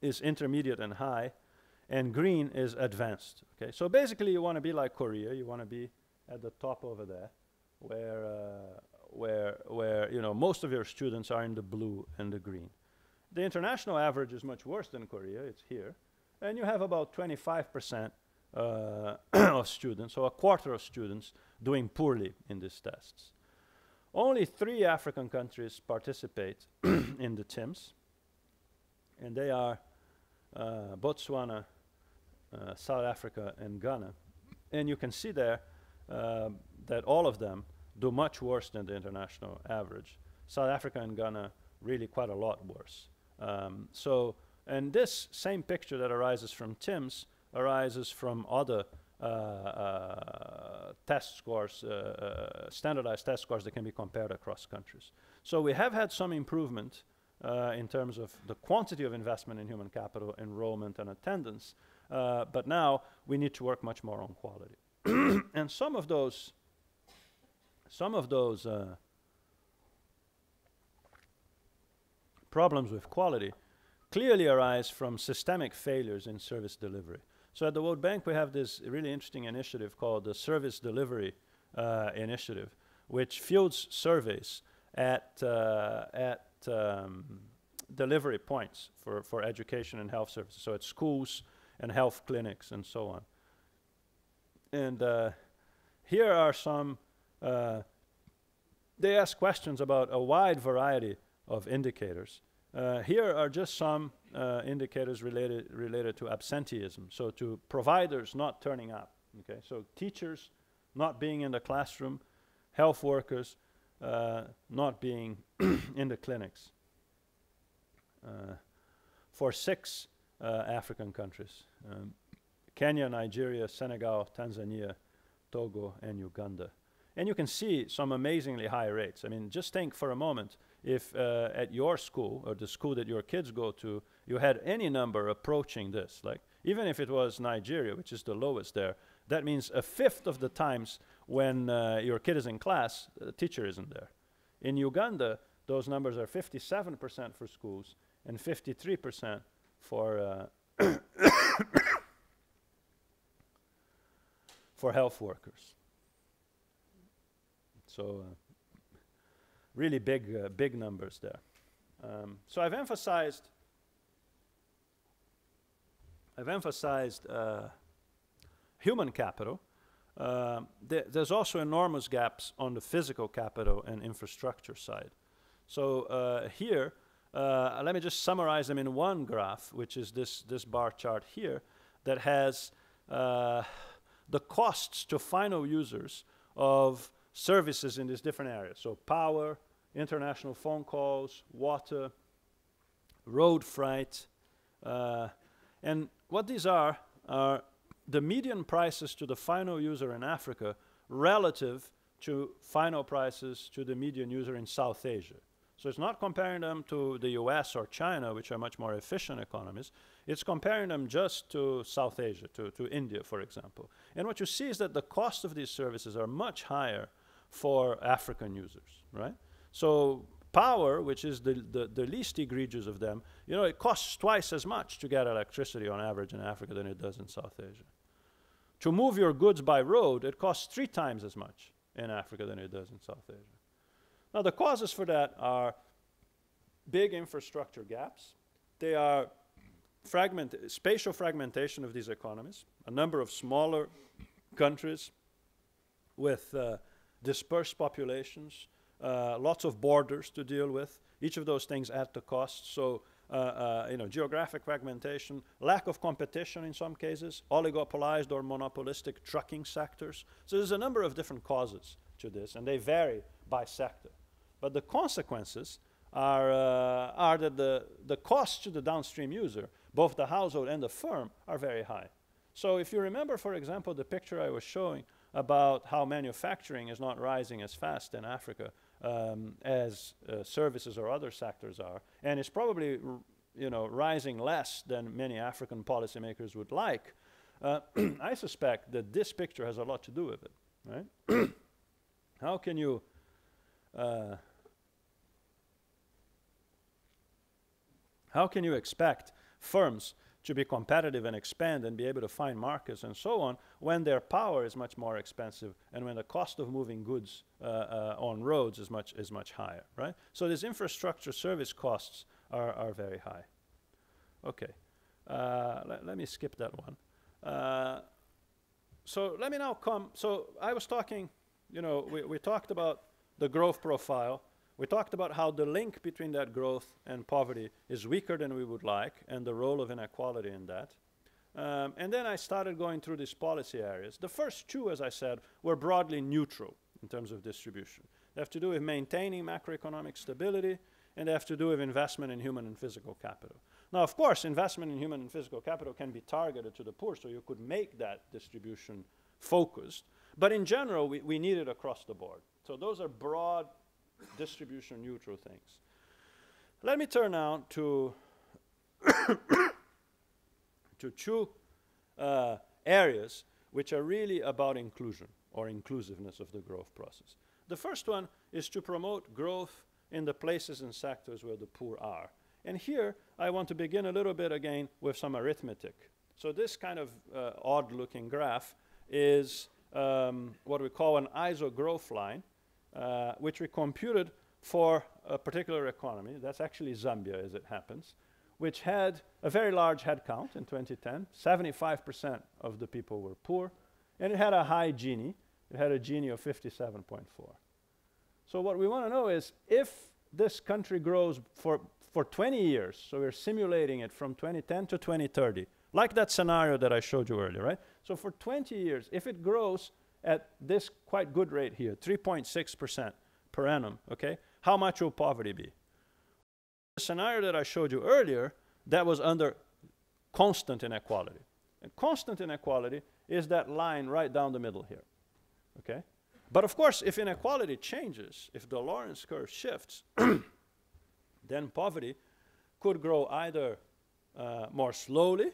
is intermediate and high, and green is advanced. Okay, so basically you want to be like Korea. You want to be at the top over there, where uh, where where you know most of your students are in the blue and the green. The international average is much worse than Korea, it's here. And you have about 25% uh, of students, so a quarter of students, doing poorly in these tests. Only three African countries participate in the TIMSS, and they are uh, Botswana, uh, South Africa, and Ghana. And you can see there uh, that all of them do much worse than the international average. South Africa and Ghana really quite a lot worse. Um, so, and this same picture that arises from TIMSS arises from other uh, uh, test scores, uh, uh, standardized test scores that can be compared across countries. So we have had some improvement uh, in terms of the quantity of investment in human capital, enrollment, and attendance, uh, but now we need to work much more on quality. and some of those, some of those problems with quality clearly arise from systemic failures in service delivery. So at the World Bank, we have this really interesting initiative called the Service Delivery uh, Initiative, which fields surveys at, uh, at um, delivery points for, for education and health services, so at schools and health clinics and so on. And uh, here are some, uh, they ask questions about a wide variety of indicators. Uh, here are just some uh, indicators related, related to absenteeism, so to providers not turning up. Okay, so teachers not being in the classroom, health workers uh, not being in the clinics. Uh, for six African countries, um, Kenya, Nigeria, Senegal, Tanzania, Togo, and Uganda. And you can see some amazingly high rates. I mean, just think for a moment if uh, at your school or the school that your kids go to, you had any number approaching this, like even if it was Nigeria, which is the lowest there, That means a fifth of the times when uh, your kid is in class, the teacher isn't there. In Uganda, those numbers are 57% for schools and 53% for, uh, for health workers. So, uh, really big, uh, big numbers there. Um, so I've emphasized, I've emphasized uh, human capital. Uh, th there's also enormous gaps on the physical capital and infrastructure side. So uh, here, uh, let me just summarize them in one graph, which is this, this bar chart here, that has the costs to final users of services in these different areas. So power, international phone calls, water, road freight. Uh, and what these are, are the median prices to the final user in Africa relative to final prices to the median user in South Asia. So it's not comparing them to the US or China, which are much more efficient economies. It's comparing them just to South Asia, to, to India, for example. And what you see is that the cost of these services are much higher for African users, right? So power, which is the, the, the, least egregious of them, you know, it costs twice as much to get electricity on average in Africa than it does in South Asia. To move your goods by road, it costs three times as much in Africa than it does in South Asia. Now, the causes for that are big infrastructure gaps. They are fragment, spatial fragmentation of these economies, a number of smaller countries with uh, dispersed populations, uh, lots of borders to deal with. Each of those things add to cost. So, uh, uh, you know, geographic fragmentation, lack of competition in some cases, oligopolized or monopolistic trucking sectors. So there's a number of different causes to this, and they vary by sector. But the consequences are, uh, are that the, the cost to the downstream user, both the household and the firm, are very high. So if you remember, for example, the picture I was showing about how manufacturing is not rising as fast in Africa um, as uh, services or other sectors are, and it's probably you know rising less than many African policymakers would like. Uh, I suspect that this picture has a lot to do with it, right? how can you uh, how can you expect firms to be competitive and expand and be able to find markets and so on when their power is much more expensive and when the cost of moving goods uh, uh, on roads is much, is much higher, right? So these infrastructure service costs are, are very high. Okay, uh, let, let me skip that one. Uh, so let me now come, so I was talking, you know, we, we talked about the growth profile we talked about how the link between that growth and poverty is weaker than we would like and the role of inequality in that. Um, and then I started going through these policy areas. The first two, as I said, were broadly neutral in terms of distribution. They have to do with maintaining macroeconomic stability and they have to do with investment in human and physical capital. Now, of course, investment in human and physical capital can be targeted to the poor, so you could make that distribution focused. But in general, we, we need it across the board. So those are broad distribution neutral things. Let me turn now to, to two uh, areas which are really about inclusion or inclusiveness of the growth process. The first one is to promote growth in the places and sectors where the poor are. And here I want to begin a little bit again with some arithmetic. So this kind of uh, odd looking graph is um, what we call an ISO growth line. Uh, which we computed for a particular economy. That's actually Zambia, as it happens, which had a very large headcount in 2010. 75% of the people were poor, and it had a high Gini. It had a Gini of 57.4. So what we want to know is if this country grows for, for 20 years, so we're simulating it from 2010 to 2030, like that scenario that I showed you earlier, right? So for 20 years, if it grows at this quite good rate here, 3.6% per annum, okay, how much will poverty be? The scenario that I showed you earlier, that was under constant inequality. And constant inequality is that line right down the middle here, okay? But of course, if inequality changes, if the Lorenz curve shifts, then poverty could grow either uh, more slowly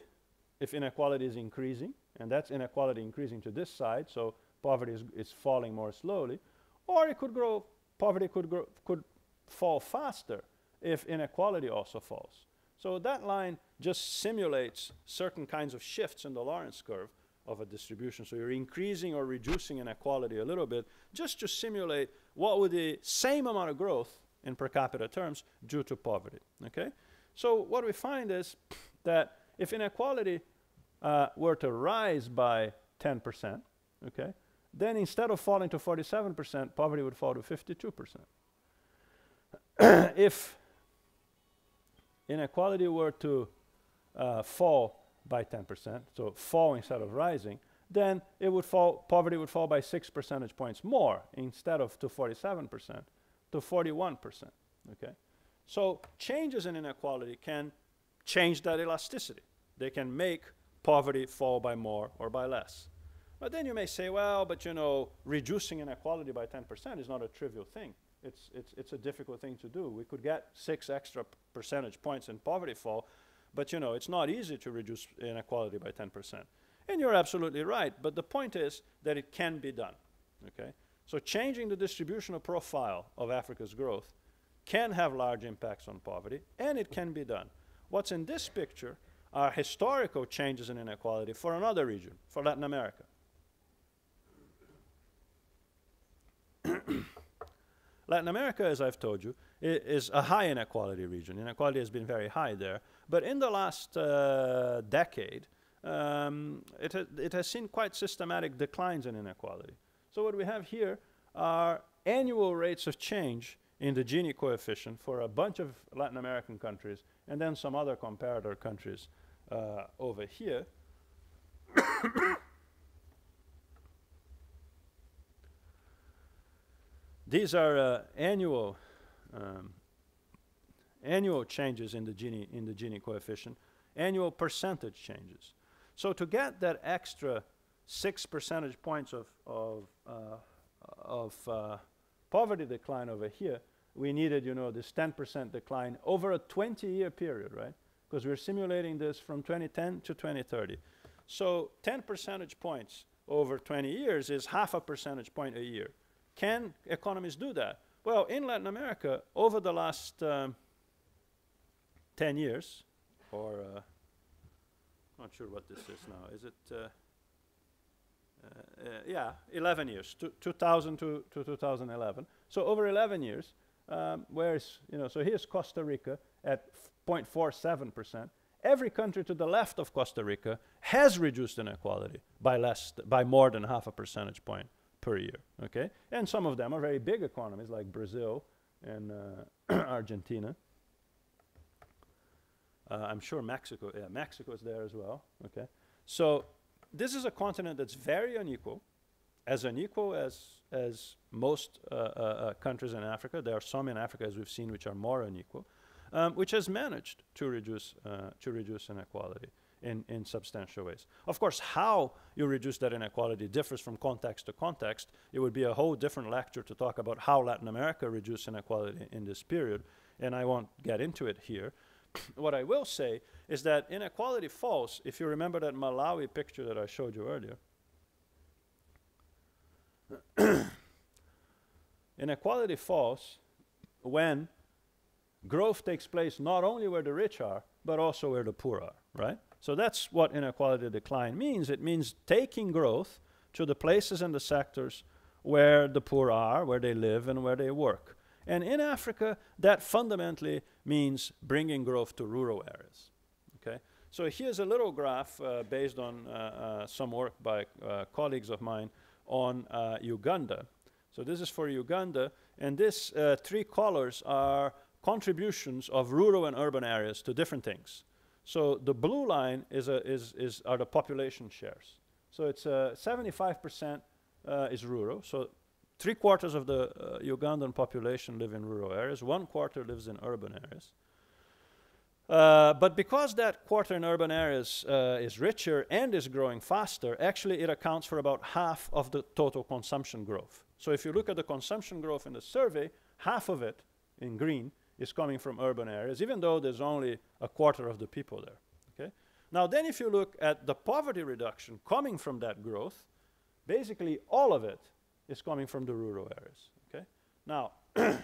if inequality is increasing, and that's inequality increasing to this side, so poverty is, is falling more slowly. Or it could grow, poverty could, grow, could fall faster if inequality also falls. So that line just simulates certain kinds of shifts in the Lorenz curve of a distribution. So you're increasing or reducing inequality a little bit just to simulate what would the same amount of growth in per capita terms due to poverty. Okay? So what we find is that if inequality uh, were to rise by 10%, okay, then instead of falling to 47%, poverty would fall to 52%. if inequality were to uh, fall by 10%, so fall instead of rising, then it would fall, poverty would fall by 6 percentage points more instead of to 47% to 41%. Okay? So changes in inequality can change that elasticity. They can make poverty fall by more or by less. But then you may say, well, but you know, reducing inequality by 10% is not a trivial thing. It's, it's, it's a difficult thing to do. We could get six extra percentage points in poverty fall, but you know, it's not easy to reduce inequality by 10%. And you're absolutely right, but the point is that it can be done, okay? So changing the distributional profile of Africa's growth can have large impacts on poverty, and it can be done. What's in this picture are historical changes in inequality for another region, for Latin America. Latin America, as I've told you, is a high inequality region. Inequality has been very high there. But in the last uh, decade, um, it, ha it has seen quite systematic declines in inequality. So what we have here are annual rates of change in the Gini coefficient for a bunch of Latin American countries and then some other comparator countries uh, over here. These are uh, annual um, annual changes in the Gini in the Gini coefficient, annual percentage changes. So to get that extra six percentage points of of uh, of uh, poverty decline over here, we needed, you know, this 10% decline over a 20-year period, right? Because we're simulating this from 2010 to 2030. So 10 percentage points over 20 years is half a percentage point a year. Can economies do that? Well, in Latin America, over the last um, 10 years, or uh, not sure what this is now, is it? Uh, uh, yeah, 11 years, 2000 to, to 2011. So over 11 years, um, where's, you know, so here's Costa Rica at 0.47%. Every country to the left of Costa Rica has reduced inequality by less, by more than half a percentage point per year, okay? And some of them are very big economies like Brazil and uh, Argentina. Uh, I'm sure Mexico, yeah, Mexico is there as well, okay? So this is a continent that's very unequal, as unequal as, as most uh, uh, uh, countries in Africa. There are some in Africa, as we've seen, which are more unequal, um, which has managed to reduce, uh, to reduce inequality in, in substantial ways. Of course, how you reduce that inequality differs from context to context. It would be a whole different lecture to talk about how Latin America reduced inequality in this period, and I won't get into it here. what I will say is that inequality falls, if you remember that Malawi picture that I showed you earlier. inequality falls when growth takes place not only where the rich are, but also where the poor are, right? So that's what inequality decline means. It means taking growth to the places and the sectors where the poor are, where they live, and where they work. And in Africa, that fundamentally means bringing growth to rural areas. Okay? So here's a little graph uh, based on uh, uh, some work by uh, colleagues of mine on uh, Uganda. So this is for Uganda, and these uh, three colors are contributions of rural and urban areas to different things. So the blue line is, a, is, is are the population shares. So it's 75% is rural. So Three quarters of the uh, Ugandan population live in rural areas, one quarter lives in urban areas. Uh, but because that quarter in urban areas uh, is richer and is growing faster, actually it accounts for about half of the total consumption growth. So if you look at the consumption growth in the survey, half of it in green is coming from urban areas, even though there's only a quarter of the people there. Okay? Now, then, if you look at the poverty reduction coming from that growth, basically all of it is coming from the rural areas. Okay? Now,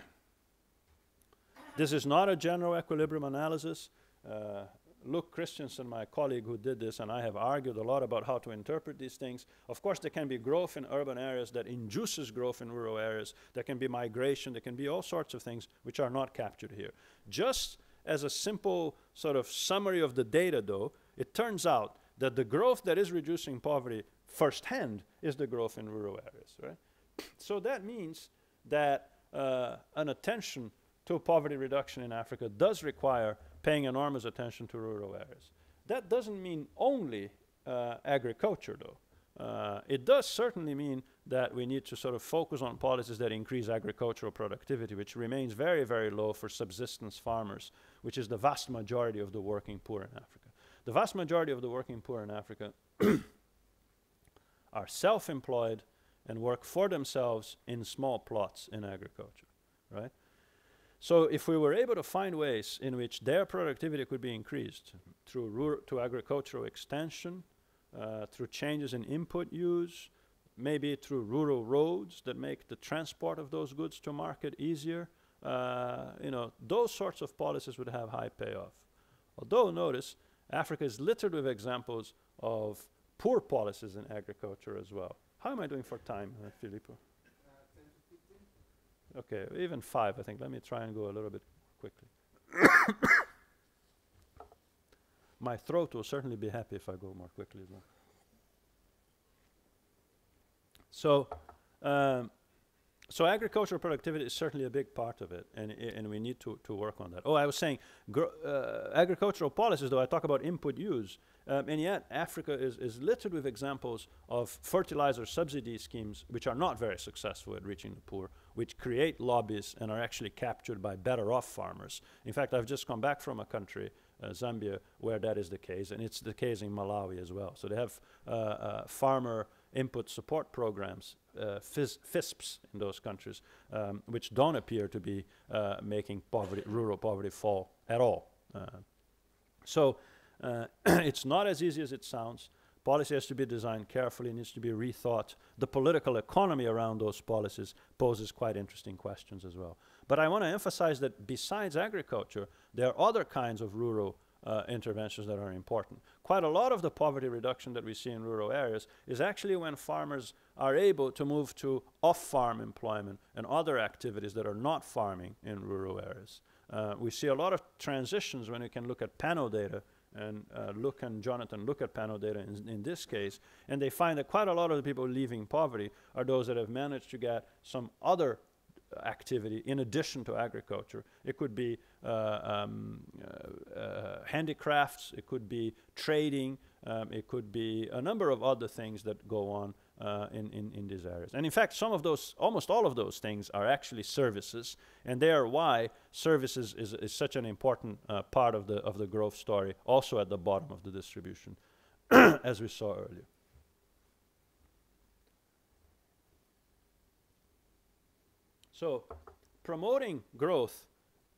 this is not a general equilibrium analysis. Uh, Luc Christiaensen, my colleague who did this, and I have argued a lot about how to interpret these things. Of course, there can be growth in urban areas that induces growth in rural areas. There can be migration. There can be all sorts of things which are not captured here. Just as a simple sort of summary of the data, though, it turns out that the growth that is reducing poverty firsthand is the growth in rural areas, right? So that means that uh, an attention to poverty reduction in Africa does require paying enormous attention to rural areas. That doesn't mean only uh, agriculture, though. Uh, it does certainly mean that we need to sort of focus on policies that increase agricultural productivity, which remains very, very low for subsistence farmers, which is the vast majority of the working poor in Africa. The vast majority of the working poor in Africa are self employed and work for themselves in small plots in agriculture, right? So if we were able to find ways in which their productivity could be increased through rural to agricultural extension, uh, through changes in input use, maybe through rural roads that make the transport of those goods to market easier, uh, you know, those sorts of policies would have high payoff. Although, notice, Africa is littered with examples of poor policies in agriculture as well. How am I doing for time, uh, Filippo? Okay, even five, I think. Let me try and go a little bit quickly. My throat will certainly be happy if I go more quickly. So, um, so agricultural productivity is certainly a big part of it, and, and we need to, to work on that. Oh, I was saying uh, agricultural policies, though I talk about input use, um, and yet Africa is, is littered with examples of fertilizer subsidy schemes which are not very successful at reaching the poor, which create lobbies and are actually captured by better off farmers. In fact, I've just come back from a country, uh, Zambia, where that is the case, and it's the case in Malawi as well. So they have uh, uh farmer input support programs, uh, FIS FISPs in those countries, um, which don't appear to be uh, making poverty, rural poverty fall at all. Uh, so it's not as easy as it sounds. Policy has to be designed carefully, needs to be rethought. The political economy around those policies poses quite interesting questions as well. But I want to emphasize that besides agriculture, there are other kinds of rural uh, interventions that are important. Quite a lot of the poverty reduction that we see in rural areas is actually when farmers are able to move to off-farm employment and other activities that are not farming in rural areas. Uh, we see a lot of transitions when we can look at panel data and uh, Luc and Jonathan look at panel data in, in, this case, and they find that quite a lot of the people leaving poverty are those that have managed to get some other activity in addition to agriculture. It could be uh, um, uh, uh, handicrafts, it could be trading, um, it could be a number of other things that go on uh, in, in, in these areas. And in fact, some of those, almost all of those things are actually services, and they are why services is, is such an important uh, part of the, of the growth story, also at the bottom of the distribution, as we saw earlier. So promoting growth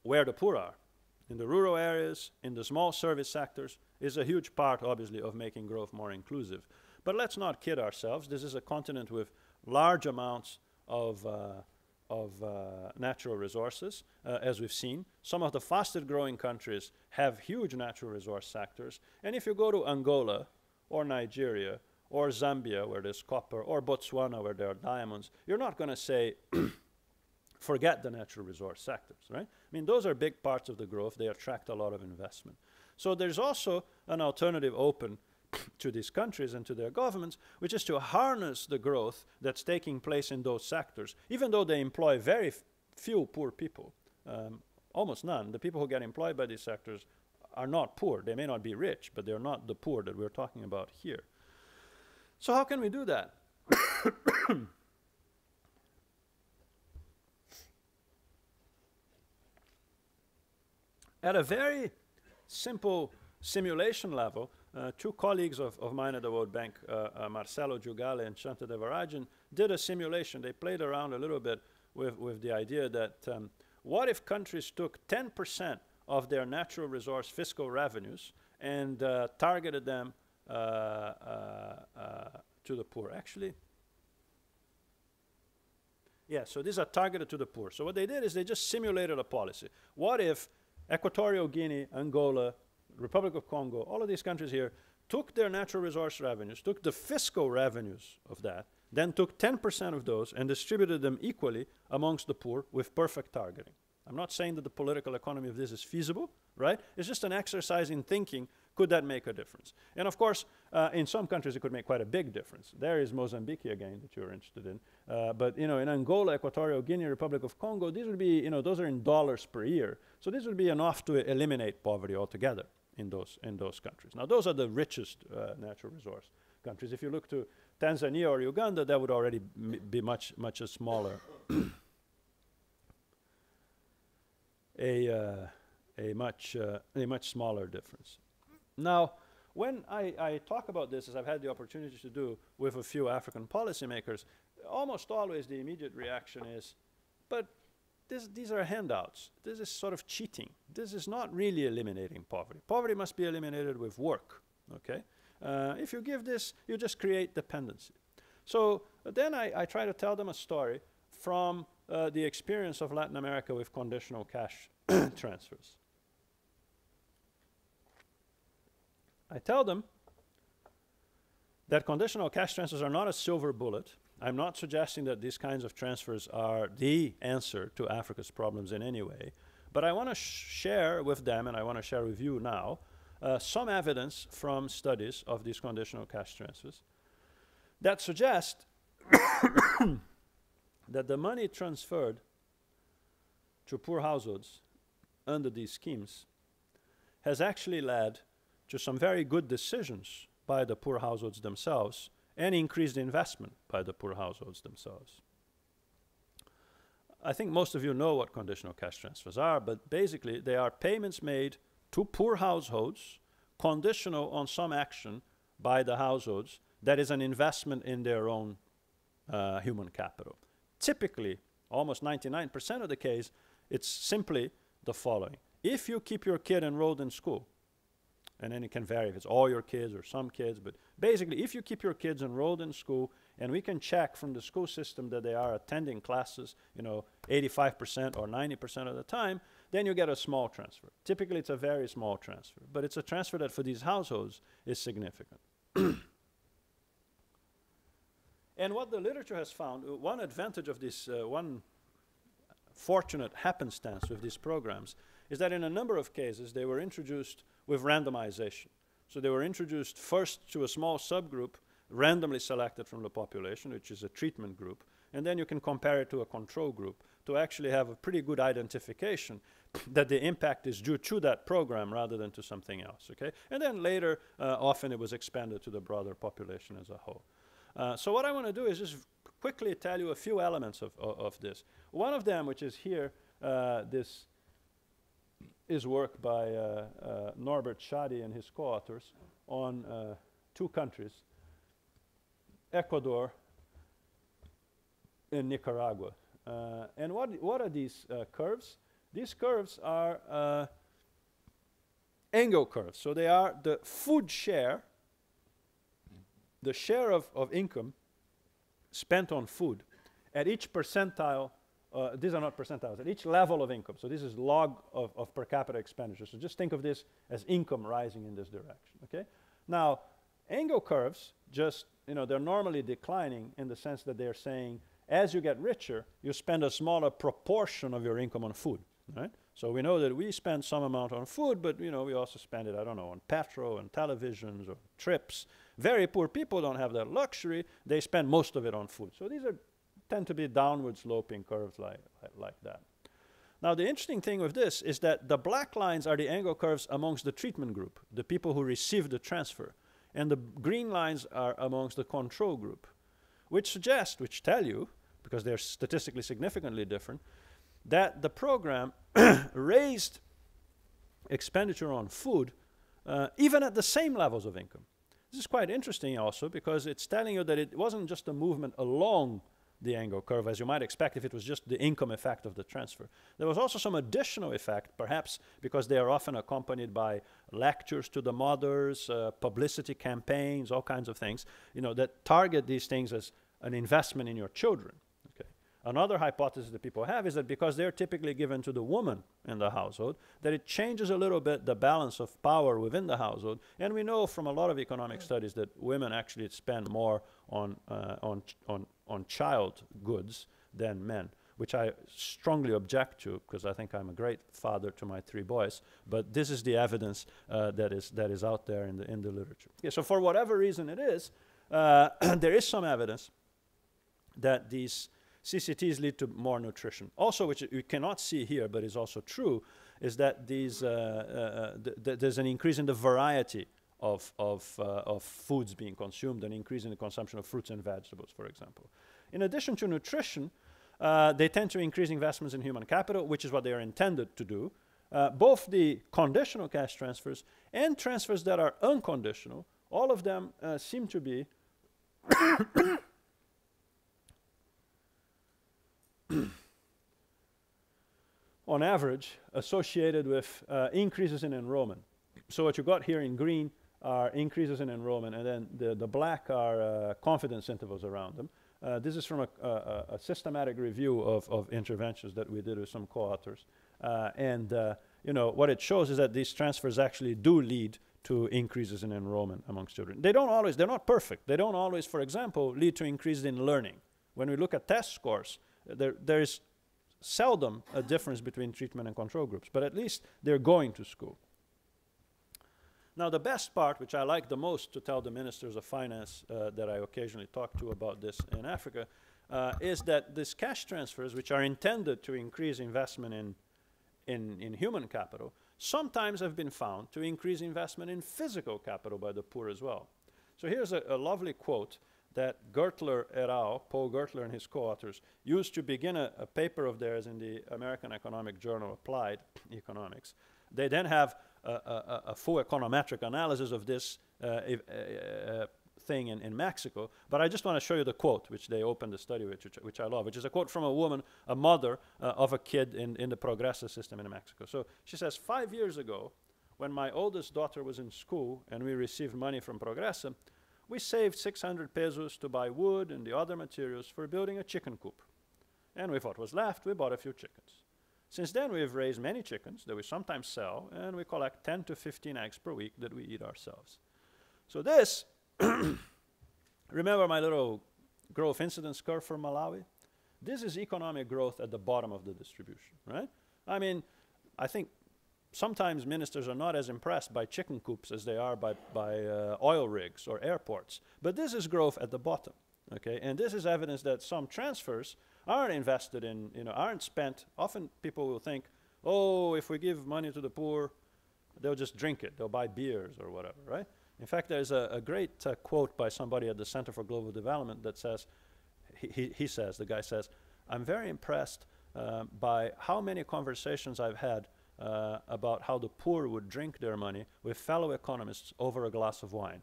where the poor are, in the rural areas, in the small service sectors, is a huge part, obviously, of making growth more inclusive. But let's not kid ourselves. This is a continent with large amounts of, uh, of uh, natural resources, uh, as we've seen. Some of the fastest growing countries have huge natural resource sectors. And if you go to Angola or Nigeria or Zambia, where there's copper, or Botswana, where there are diamonds, you're not going to say, forget the natural resource sectors, right? I mean, those are big parts of the growth. They attract a lot of investment. So there's also an alternative open to these countries and to their governments, which is to harness the growth that's taking place in those sectors, even though they employ very few poor people, um, almost none. The people who get employed by these sectors are not poor. They may not be rich, but they're not the poor that we're talking about here. So how can we do that? At a very simple simulation level, uh, two colleagues of, of mine at the World Bank, uh, uh, Marcelo Giugale and Shanta Devarajan, did a simulation. They played around a little bit with, with the idea that um, what if countries took 10% of their natural resource fiscal revenues and uh, targeted them to the poor. Actually, yeah, so these are targeted to the poor. So what they did is they just simulated a policy. What if Equatorial Guinea, Angola, Republic of Congo, all of these countries here took their natural resource revenues, took the fiscal revenues of that, then took 10% of those and distributed them equally amongst the poor with perfect targeting. I'm not saying that the political economy of this is feasible, right? It's just an exercise in thinking, could that make a difference? And of course, uh, in some countries it could make quite a big difference. There is Mozambique again that you're interested in. Uh, but you know, in Angola, Equatorial Guinea, Republic of Congo, these would be, you know, those are in dollars per year. So this would be enough to eliminate poverty altogether in those, in those countries. Now those are the richest uh, natural resource countries. If you look to Tanzania or Uganda, that would already be much, much a smaller. a, uh, a, much, uh, a much smaller difference. Now, when I, I, talk about this, as I've had the opportunity to do with a few African policymakers, almost always the immediate reaction is, but this, these are handouts. This is sort of cheating. This is not really eliminating poverty. Poverty must be eliminated with work, okay? Uh, if you give this, you just create dependency. So then I, I, try to tell them a story from uh, the experience of Latin America with conditional cash transfers. I tell them that conditional cash transfers are not a silver bullet. I'm not suggesting that these kinds of transfers are the answer to Africa's problems in any way. But I want to share with them, and I want to share with you now, uh, some evidence from studies of these conditional cash transfers that suggest that the money transferred to poor households under these schemes has actually led to some very good decisions by the poor households themselves and increased investment by the poor households themselves. I think most of you know what conditional cash transfers are, but basically they are payments made to poor households conditional on some action by the households that is an investment in their own uh, human capital. Typically, almost 99% of the case, it's simply the following. If you keep your kid enrolled in school, and then it can vary if it's all your kids or some kids, but basically, if you keep your kids enrolled in school, and we can check from the school system that they are attending classes, you know, 85% or 90% of the time, then you get a small transfer. Typically, it's a very small transfer, but it's a transfer that for these households is significant. And what the literature has found, uh, one advantage of this, uh, one fortunate happenstance with these programs, is that in a number of cases they were introduced with randomization. So they were introduced first to a small subgroup, randomly selected from the population, which is a treatment group, and then you can compare it to a control group to actually have a pretty good identification that the impact is due to that program rather than to something else, okay? And then later, uh, often it was expanded to the broader population as a whole. Uh, so what I want to do is just quickly tell you a few elements of, of, of this. One of them, which is here, uh, this is work by uh, uh Norbert Schady and his co-authors on uh, two countries, Ecuador and Nicaragua. and what, what are these curves? These curves are Engel curves. So they are the food share the share of, of income spent on food at each percentile, uh, these are not percentiles, at each level of income. So this is log of, of per capita expenditure. So just think of this as income rising in this direction, okay? Now, Engel curves just, you know, they're normally declining in the sense that they're saying as you get richer, you spend a smaller proportion of your income on food, right? So we know that we spend some amount on food, but you know we also spend it, I don't know, on petrol and televisions or trips. Very poor people don't have that luxury. They spend most of it on food. So these are tend to be downward sloping curves like, like, that. Now the interesting thing with this is that the black lines are the Engel curves amongst the treatment group, the people who receive the transfer. And the green lines are amongst the control group, which suggest, which tell you, because they're statistically significantly different, that the program raised expenditure on food uh, even at the same levels of income. This is quite interesting also because it's telling you that it wasn't just a movement along the Engel curve, as you might expect if it was just the income effect of the transfer. There was also some additional effect, perhaps because they are often accompanied by lectures to the mothers, uh, publicity campaigns, all kinds of things, you know, that target these things as an investment in your children. Another hypothesis that people have is that because they're typically given to the woman in the household, that it changes a little bit the balance of power within the household. And we know from a lot of economic studies that women actually spend more on, uh, on, on, on child goods than men, which I strongly object to because I think I'm a great father to my three boys. But this is the evidence uh, that, is, that is out there in the, in the literature. Yeah, so for whatever reason it is, uh, there is some evidence that these CCTs lead to more nutrition. Also, which you cannot see here, but is also true, is that these, uh, uh, th th there's an increase in the variety of, of, uh, of foods being consumed, an increase in the consumption of fruits and vegetables, for example. In addition to nutrition, uh, they tend to increase investments in human capital, which is what they are intended to do. Uh, both the conditional cash transfers and transfers that are unconditional, all of them seem to be on average, associated with uh, increases in enrollment. So what you got here in green are increases in enrollment, and then the, the black are uh, confidence intervals around them. Uh, this is from a, a, a, systematic review of, of interventions that we did with some co-authors. Uh, and uh, you know, what it shows is that these transfers actually do lead to increases in enrollment amongst children. They don't always, they're not perfect. They don't always, for example, lead to increases in learning. When we look at test scores, there, there is seldom a difference between treatment and control groups, but at least they're going to school. Now, the best part, which I like the most to tell the ministers of finance uh, that I occasionally talk to about this in Africa, uh, is that these cash transfers, which are intended to increase investment in, in, in human capital, sometimes have been found to increase investment in physical capital by the poor as well. So here's a, a lovely quote that Gertler et al., Paul Gertler and his co-authors, used to begin a, a, paper of theirs in the American Economic Journal Applied Economics. They then have a, a, a full econometric analysis of this uh, uh, thing in, in Mexico, but I just want to show you the quote which they opened the study with, which, which I love, which is a quote from a woman, a mother uh, of a kid in, in the Progresa system in Mexico. So she says, five years ago, when my oldest daughter was in school and we received money from Progresa, we saved 600 pesos to buy wood and the other materials for building a chicken coop. And with what was left, we bought a few chickens. Since then, we have raised many chickens that we sometimes sell, and we collect 10 to 15 eggs per week that we eat ourselves. So this, remember my little growth incidence curve for Malawi? This is economic growth at the bottom of the distribution, right? I mean, I think sometimes ministers are not as impressed by chicken coops as they are by, by uh, oil rigs or airports. But this is growth at the bottom, okay? And this is evidence that some transfers aren't invested in, you know, aren't spent. Often people will think, oh, if we give money to the poor, they'll just drink it. They'll buy beers or whatever, right? In fact, there's a, a great uh, quote by somebody at the Center for Global Development that says, he, he, says, the guy says, I'm very impressed uh, by how many conversations I've had uh, about how the poor would drink their money with fellow economists over a glass of wine.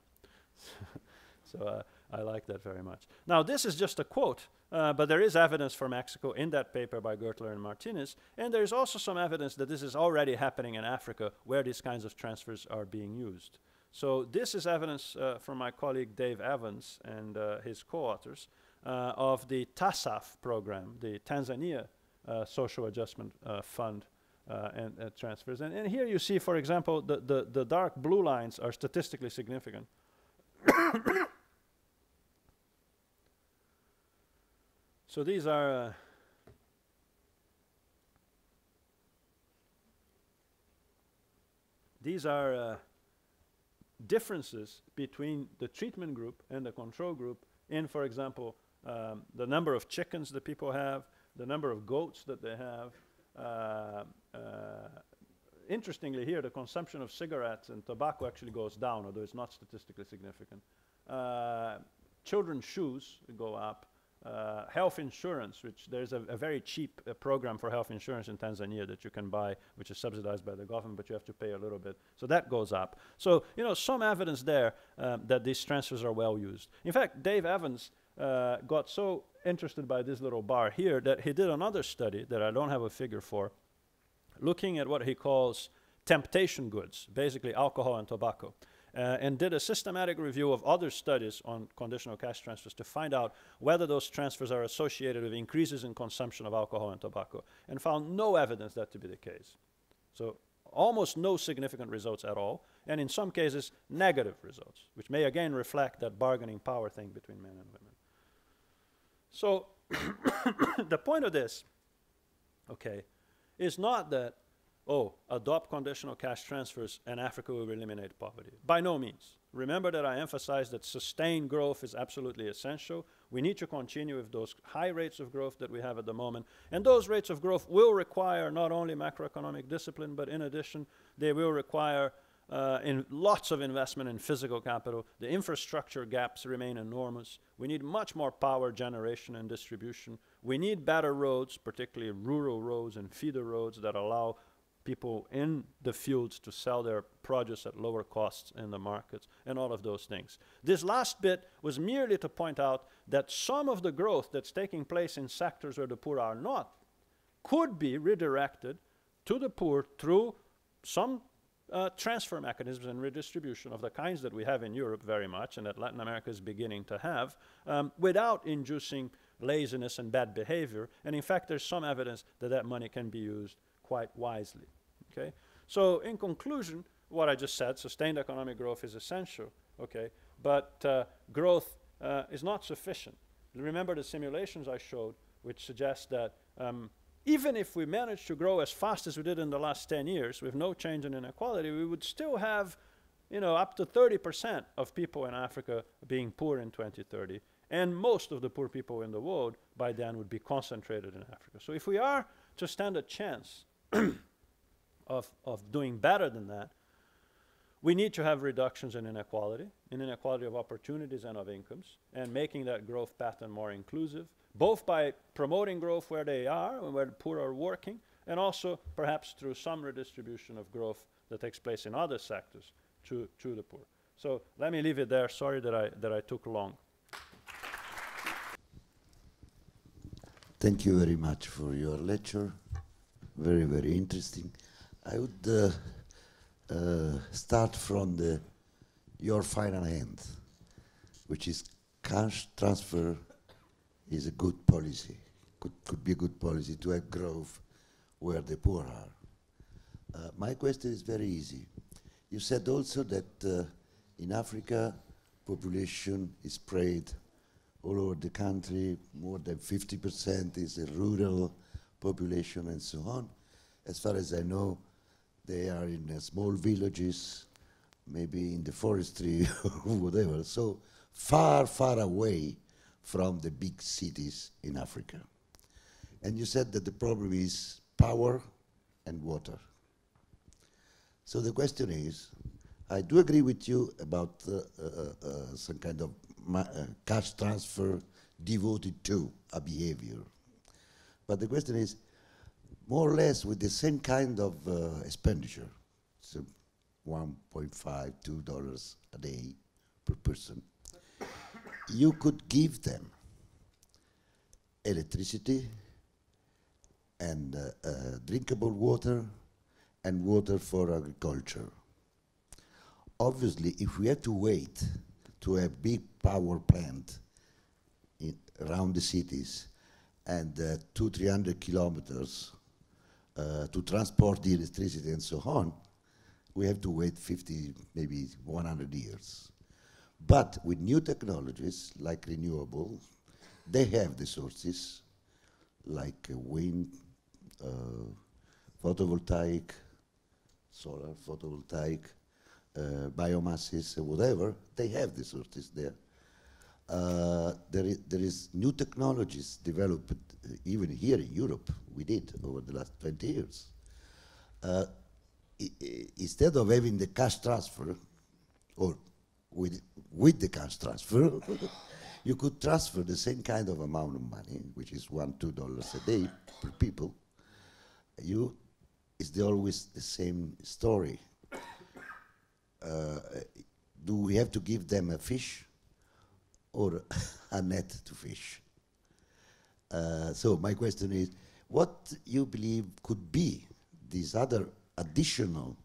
so uh, I like that very much. Now, this is just a quote, uh, but there is evidence for Mexico in that paper by Gertler and Martinez, and there's also some evidence that this is already happening in Africa where these kinds of transfers are being used. So this is evidence uh, from my colleague Dave Evans and uh, his co-authors uh, of the TASAF program, the Tanzania Social Adjustment Fund uh, and uh, transfers. And, and here you see, for example, the, the, the dark blue lines are statistically significant. so these are uh, these are uh, differences between the treatment group and the control group in, for example, um, the number of chickens that people have, the number of goats that they have, uh, interestingly here, the consumption of cigarettes and tobacco actually goes down, although it's not statistically significant. Uh, children's shoes go up. Uh, health insurance, which there's a, a very cheap uh, program for health insurance in Tanzania that you can buy, which is subsidized by the government, but you have to pay a little bit. So that goes up. So, you know, some evidence there um, that these transfers are well used. In fact, Dave Evans uh, got so interested by this little bar here that he did another study that I don't have a figure for, looking at what he calls temptation goods, basically alcohol and tobacco. Uh, and did a systematic review of other studies on conditional cash transfers to find out whether those transfers are associated with increases in consumption of alcohol and tobacco, and found no evidence that to be the case. So almost no significant results at all, and in some cases, negative results, which may again reflect that bargaining power thing between men and women. So the point of this, okay, is not that oh, adopt conditional cash transfers and Africa will eliminate poverty. By no means. Remember that I emphasized that sustained growth is absolutely essential. We need to continue with those high rates of growth that we have at the moment. And those rates of growth will require not only macroeconomic discipline, but in addition, they will require uh, in lots of investment in physical capital. The infrastructure gaps remain enormous. We need much more power generation and distribution. We need better roads, particularly rural roads and feeder roads that allow people in the fields to sell their produce at lower costs in the markets and all of those things. This last bit was merely to point out that some of the growth that's taking place in sectors where the poor are not could be redirected to the poor through some uh, transfer mechanisms and redistribution of the kinds that we have in Europe very much and that Latin America is beginning to have um, without inducing laziness and bad behavior. And in fact, there's some evidence that that money can be used quite wisely. Okay? So in conclusion, what I just said, sustained economic growth is essential, okay? But uh, growth uh, is not sufficient. Remember the simulations I showed, which suggest that um, even if we managed to grow as fast as we did in the last 10 years with no change in inequality, we would still have you know, up to 30% of people in Africa being poor in 2030. And most of the poor people in the world by then would be concentrated in Africa. So if we are to stand a chance of, of doing better than that, we need to have reductions in inequality, in inequality of opportunities and of incomes, and making that growth pattern more inclusive, both by promoting growth where they are and where the poor are working, and also perhaps through some redistribution of growth that takes place in other sectors to, to the poor. So let me leave it there. Sorry that I, that I took long. Thank you very much for your lecture. Very, very interesting. I would uh, uh, start from the your final end, which is cash transfer is a good policy, could, could be a good policy to have growth where the poor are. Uh, my question is very easy. You said also that uh, in Africa, population is spread all over the country, more than 50% is a rural population and so on. As far as I know, they are in uh, small villages, maybe in the forestry or whatever. So far, far away from the big cities in Africa. And you said that the problem is power and water. So the question is, I do agree with you about uh, uh, uh, some kind of uh, cash transfer devoted to a behavior. But the question is, more or less with the same kind of uh, expenditure, so 1.5, two dollars a day per person, you could give them electricity and uh, uh, drinkable water and water for agriculture. Obviously, if we have to wait to a big power plant in, around the cities and uh, two, three hundred kilometers uh, to transport the electricity and so on, we have to wait 50, maybe 100 years. But with new technologies like renewable, they have the sources like uh, wind, uh, photovoltaic, solar, photovoltaic, uh, biomasses, whatever, they have the sources there. Uh, there, is, there is new technologies developed uh, even here in Europe. We did over the last 20 years. Uh, instead of having the cash transfer, or with, with the cash transfer, you could transfer the same kind of amount of money, which is one, two dollars a day per people. You, it's always the same story. Uh, do we have to give them a fish or a net to fish. Uh, so my question is, what you believe could be this other additional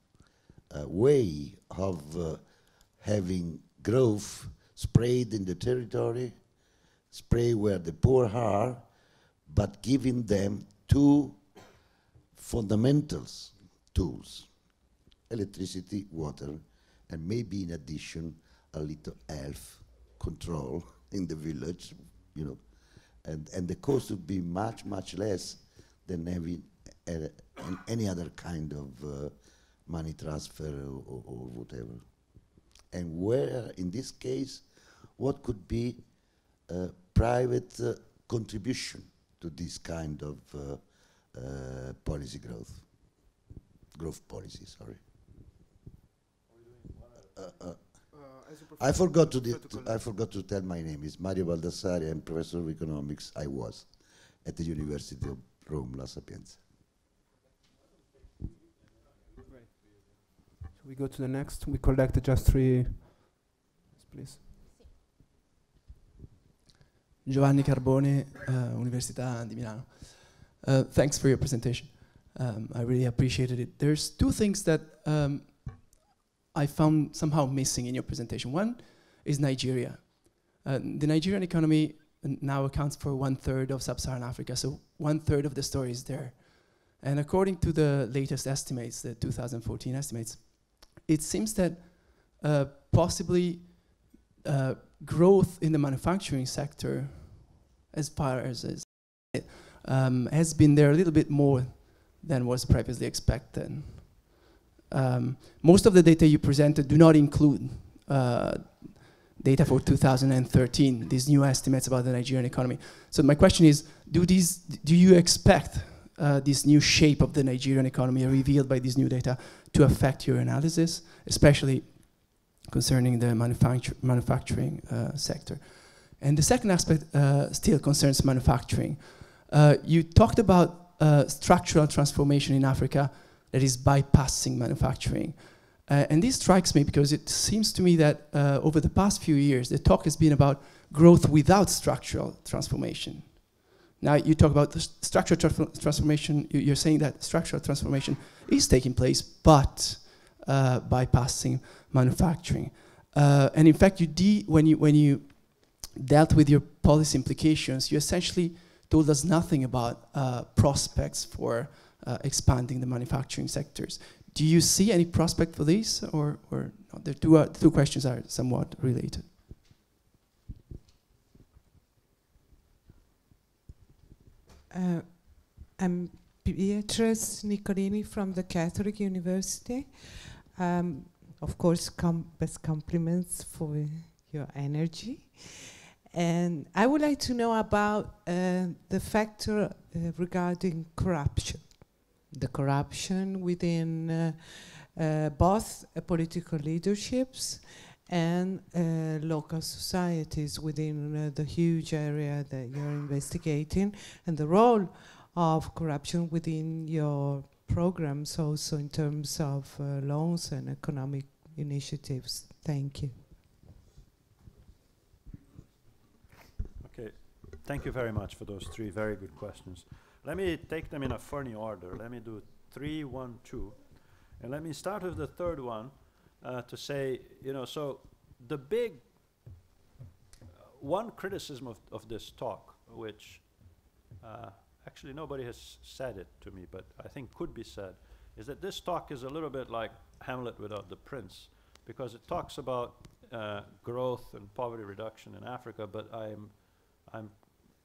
uh, way of uh, having growth sprayed in the territory, spray where the poor are, but giving them two fundamentals tools, electricity, water, and maybe in addition a little health control in the village, you know, and, and the cost would be much, much less than having uh, any other kind of uh, money transfer or, or, or, whatever. And where, in this case, what could be a private uh, contribution to this kind of uh, uh, policy growth, growth policy, sorry. Uh, I forgot to, to I forgot to tell my name. It's Mario Baldassarri. I'm professor of economics. I was at the University of Rome, La Sapienza. We go to the next? We collect just three, please. Giovanni Carbone, uh, Università di Milano. Uh, thanks for your presentation. Um, I really appreciated it. There's two things that um, I found somehow missing in your presentation. One is Nigeria. Uh, the Nigerian economy now accounts for one third of sub-Saharan Africa, so one third of the story is there. And according to the latest estimates, the 2014 estimates, it seems that uh, possibly uh, growth in the manufacturing sector, as far as, um, has been there a little bit more than was previously expected. Um, most of the data you presented do not include uh, data for 2013, these new estimates about the Nigerian economy. So my question is, do, these, do you expect uh, this new shape of the Nigerian economy revealed by these new data to affect your analysis, especially concerning the manufactur manufacturing uh, sector? And the second aspect uh, still concerns manufacturing. Uh, you talked about uh, structural transformation in Africa that is bypassing manufacturing. Uh, and this strikes me because it seems to me that uh, over the past few years, the talk has been about growth without structural transformation. Now you talk about the st structural tra transformation, you're saying that structural transformation is taking place, but uh, bypassing manufacturing. Uh, and in fact, you when, you, when you dealt with your policy implications, you essentially told us nothing about uh, prospects for uh, expanding the manufacturing sectors. Do you see any prospect for this, or, or the two, uh, two questions are somewhat related? Uh, I'm Beatrice Nicolini from the Catholic University. Um, of course, com best compliments for your energy. And I would like to know about uh, the factor uh, regarding corruption the corruption within uh, uh, both uh, political leaderships and uh, local societies within uh, the huge area that you're investigating and the role of corruption within your programs also in terms of uh, loans and economic initiatives. Thank you. Okay, thank you very much for those three very good questions. Let me take them in a funny order. Let me do three, one, two. And let me start with the third one uh, to say, you know, so the big, uh, one criticism of, of this talk, which uh, actually nobody has said it to me, but I think could be said, is that this talk is a little bit like Hamlet without the prince, because it talks about uh, growth and poverty reduction in Africa, but I'm, I'm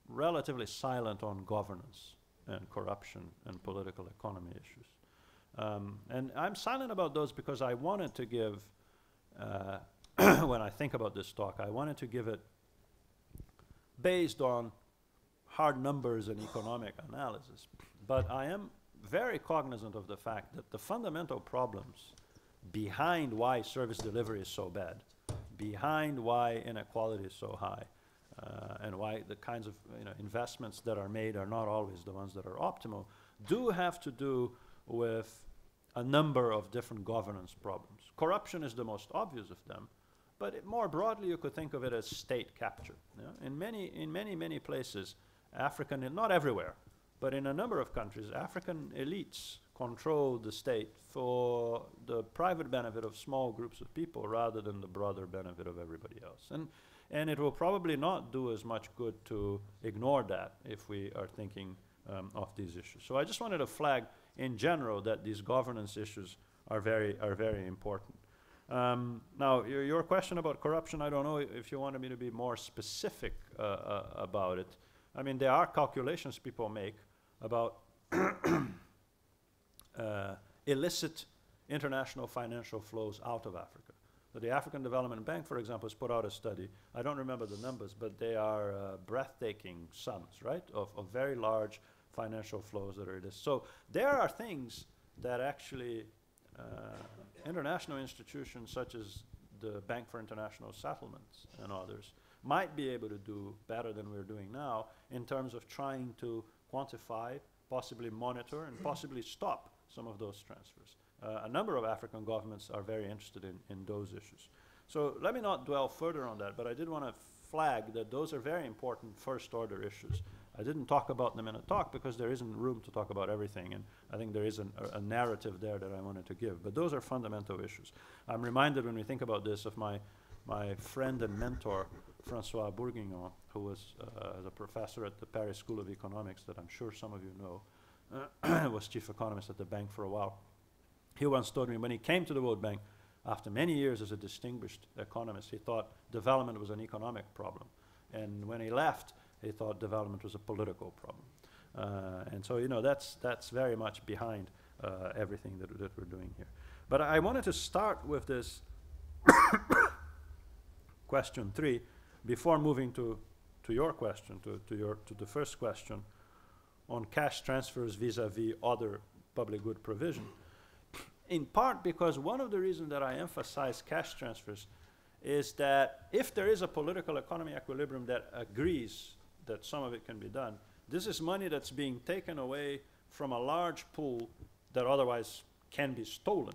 relatively silent on governance and corruption and political economy issues. Um, and I'm silent about those because I wanted to give, uh, when I think about this talk, I wanted to give it based on hard numbers and economic analysis. But I am very cognizant of the fact that the fundamental problems behind why service delivery is so bad, behind why inequality is so high, uh, and why the kinds of you know, investments that are made are not always the ones that are optimal, do have to do with a number of different governance problems. Corruption is the most obvious of them, But it, more broadly, you could think of it as state capture. know. In many, in many, many places, African, not everywhere, but in a number of countries, African elites control the state for the private benefit of small groups of people rather than the broader benefit of everybody else. And, and it will probably not do as much good to ignore that if we are thinking um, of these issues. So I just wanted to flag in general that these governance issues are very, are very important. Um, now, your, your question about corruption, I don't know if you wanted me to be more specific uh, uh, about it. I mean, there are calculations people make about uh, illicit international financial flows out of Africa. So the African Development Bank, for example, has put out a study. I don't remember the numbers, but they are uh, breathtaking sums, right, of, of very large financial flows that are illicit. So there are things that actually uh, international institutions such as the Bank for International Settlements and others might be able to do better than we're doing now in terms of trying to quantify, possibly monitor, and possibly stop some of those transfers. Uh, a number of African governments are very interested in, in those issues. So let me not dwell further on that, but I did want to flag that those are very important first order issues. I didn't talk about them in a talk because there isn't room to talk about everything, and I think there is an, a, a, narrative there that I wanted to give. But those are fundamental issues. I'm reminded when we think about this of my, my friend and mentor, Francois Bourguignon, who was uh, a professor at the Paris School of Economics that I'm sure some of you know, uh, was chief economist at the bank for a while. He once told me when he came to the World Bank, after many years as a distinguished economist, he thought development was an economic problem. And when he left, he thought development was a political problem. Uh, and so, you know, that's, that's very much behind uh, everything that, that we're doing here. But I wanted to start with this question three before moving to, to your question, to, to, your, to the first question on cash transfers vis-a-vis -vis other public good provision. In part because one of the reasons that I emphasize cash transfers is that if there is a political economy equilibrium that agrees that some of it can be done, this is money that's being taken away from a large pool that otherwise can be stolen,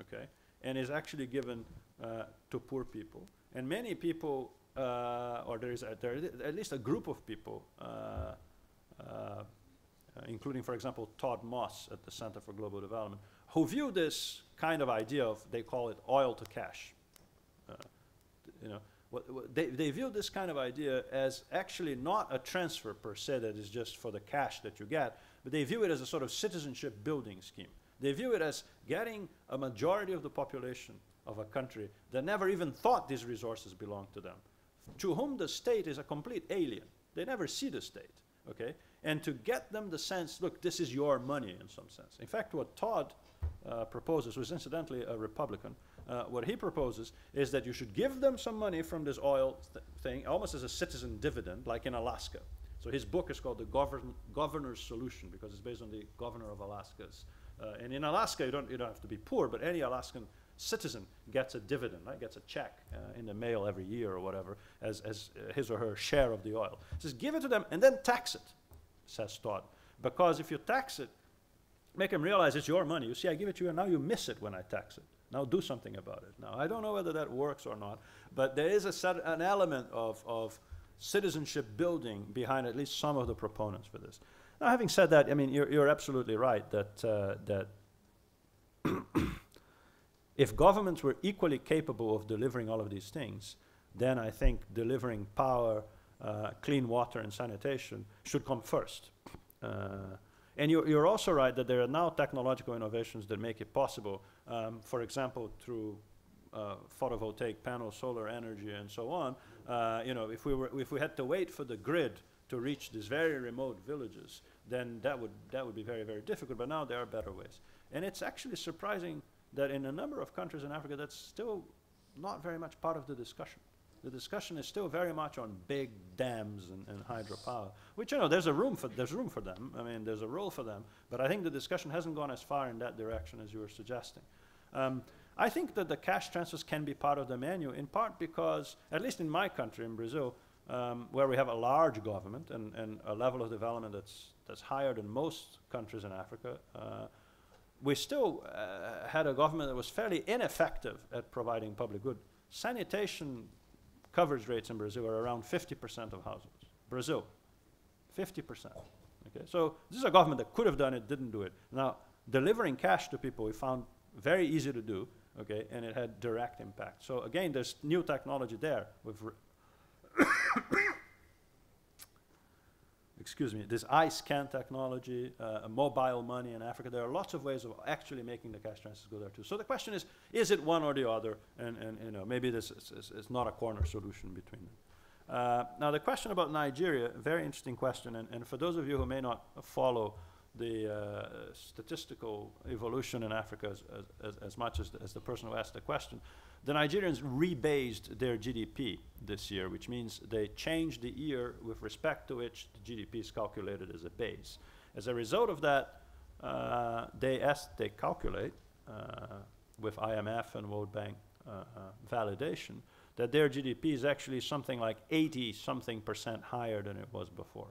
okay, and is actually given uh, to poor people. And many people, uh, or there is a, at least a group of people, uh uh, including, for example, Todd Moss at the Center for Global Development, who view this kind of idea of, they call it oil to cash. Uh, you know, they, they view this kind of idea as actually not a transfer per se that is just for the cash that you get, but they view it as a sort of citizenship building scheme. They view it as getting a majority of the population of a country that never even thought these resources belonged to them, to whom the state is a complete alien. They never see the state, okay? and to get them the sense, look, this is your money in some sense. In fact, what Todd uh, proposes, was incidentally a Republican, uh, what he proposes is that you should give them some money from this oil th thing, almost as a citizen dividend, like in Alaska. So his book is called The Govern Governor's Solution because it's based on the governor of Alaska's. Uh, and in Alaska, you don't, you don't have to be poor, but any Alaskan citizen gets a dividend, right? Gets a check uh, in the mail every year or whatever as, as uh, his or her share of the oil. He Says give it to them and then tax it says Todd. Because if you tax it, make them realize it's your money. You see, I give it to you, and now you miss it when I tax it. Now do something about it. Now, I don't know whether that works or not, but there is a set, an element of, of citizenship building behind at least some of the proponents for this. Now, having said that, I mean, you're, you're absolutely right that, uh, that if governments were equally capable of delivering all of these things, then I think delivering power uh, clean water and sanitation should come first. Uh, and you're, you're, also right that there are now technological innovations that make it possible, um, for example, through uh, photovoltaic panels, solar energy, and so on. Uh, you know, if we, were, if we had to wait for the grid to reach these very remote villages, then that would, that would be very, very difficult. But now there are better ways. And it's actually surprising that in a number of countries in Africa, that's still not very much part of the discussion the discussion is still very much on big dams and, and hydropower, which, you know, there's a room for, there's room for them. I mean, there's a role for them. But I think the discussion hasn't gone as far in that direction as you were suggesting. Um, I think that the cash transfers can be part of the menu, in part because, at least in my country, in Brazil, um, where we have a large government and, and a level of development that's, that's higher than most countries in Africa, uh, we still uh, had a government that was fairly ineffective at providing public good Sanitation coverage rates in Brazil are around 50% of households. Brazil, 50%. Okay, so this is a government that could have done it, didn't do it. Now, delivering cash to people we found very easy to do, okay, and it had direct impact. So again, there's new technology there with excuse me, this iScan technology, uh, mobile money in Africa. There are lots of ways of actually making the cash transfers go there too. So the question is, is it one or the other? And, and you know, maybe this is, is, is not a corner solution between them. Uh, now the question about Nigeria, very interesting question. And, and for those of you who may not follow the uh, statistical evolution in Africa as, as, as much as the, as the person who asked the question, the Nigerians rebased their GDP this year, which means they changed the year with respect to which the GDP is calculated as a base. As a result of that, uh, they, they calculate uh, with IMF and World Bank uh, uh, validation that their GDP is actually something like 80 something percent higher than it was before.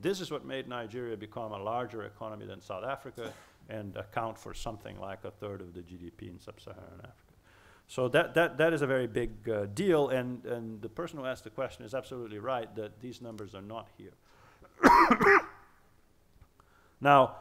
This is what made Nigeria become a larger economy than South Africa and account for something like a third of the GDP in sub-Saharan Africa. So that, that, that is a very big uh, deal, and, and the person who asked the question is absolutely right that these numbers are not here. now,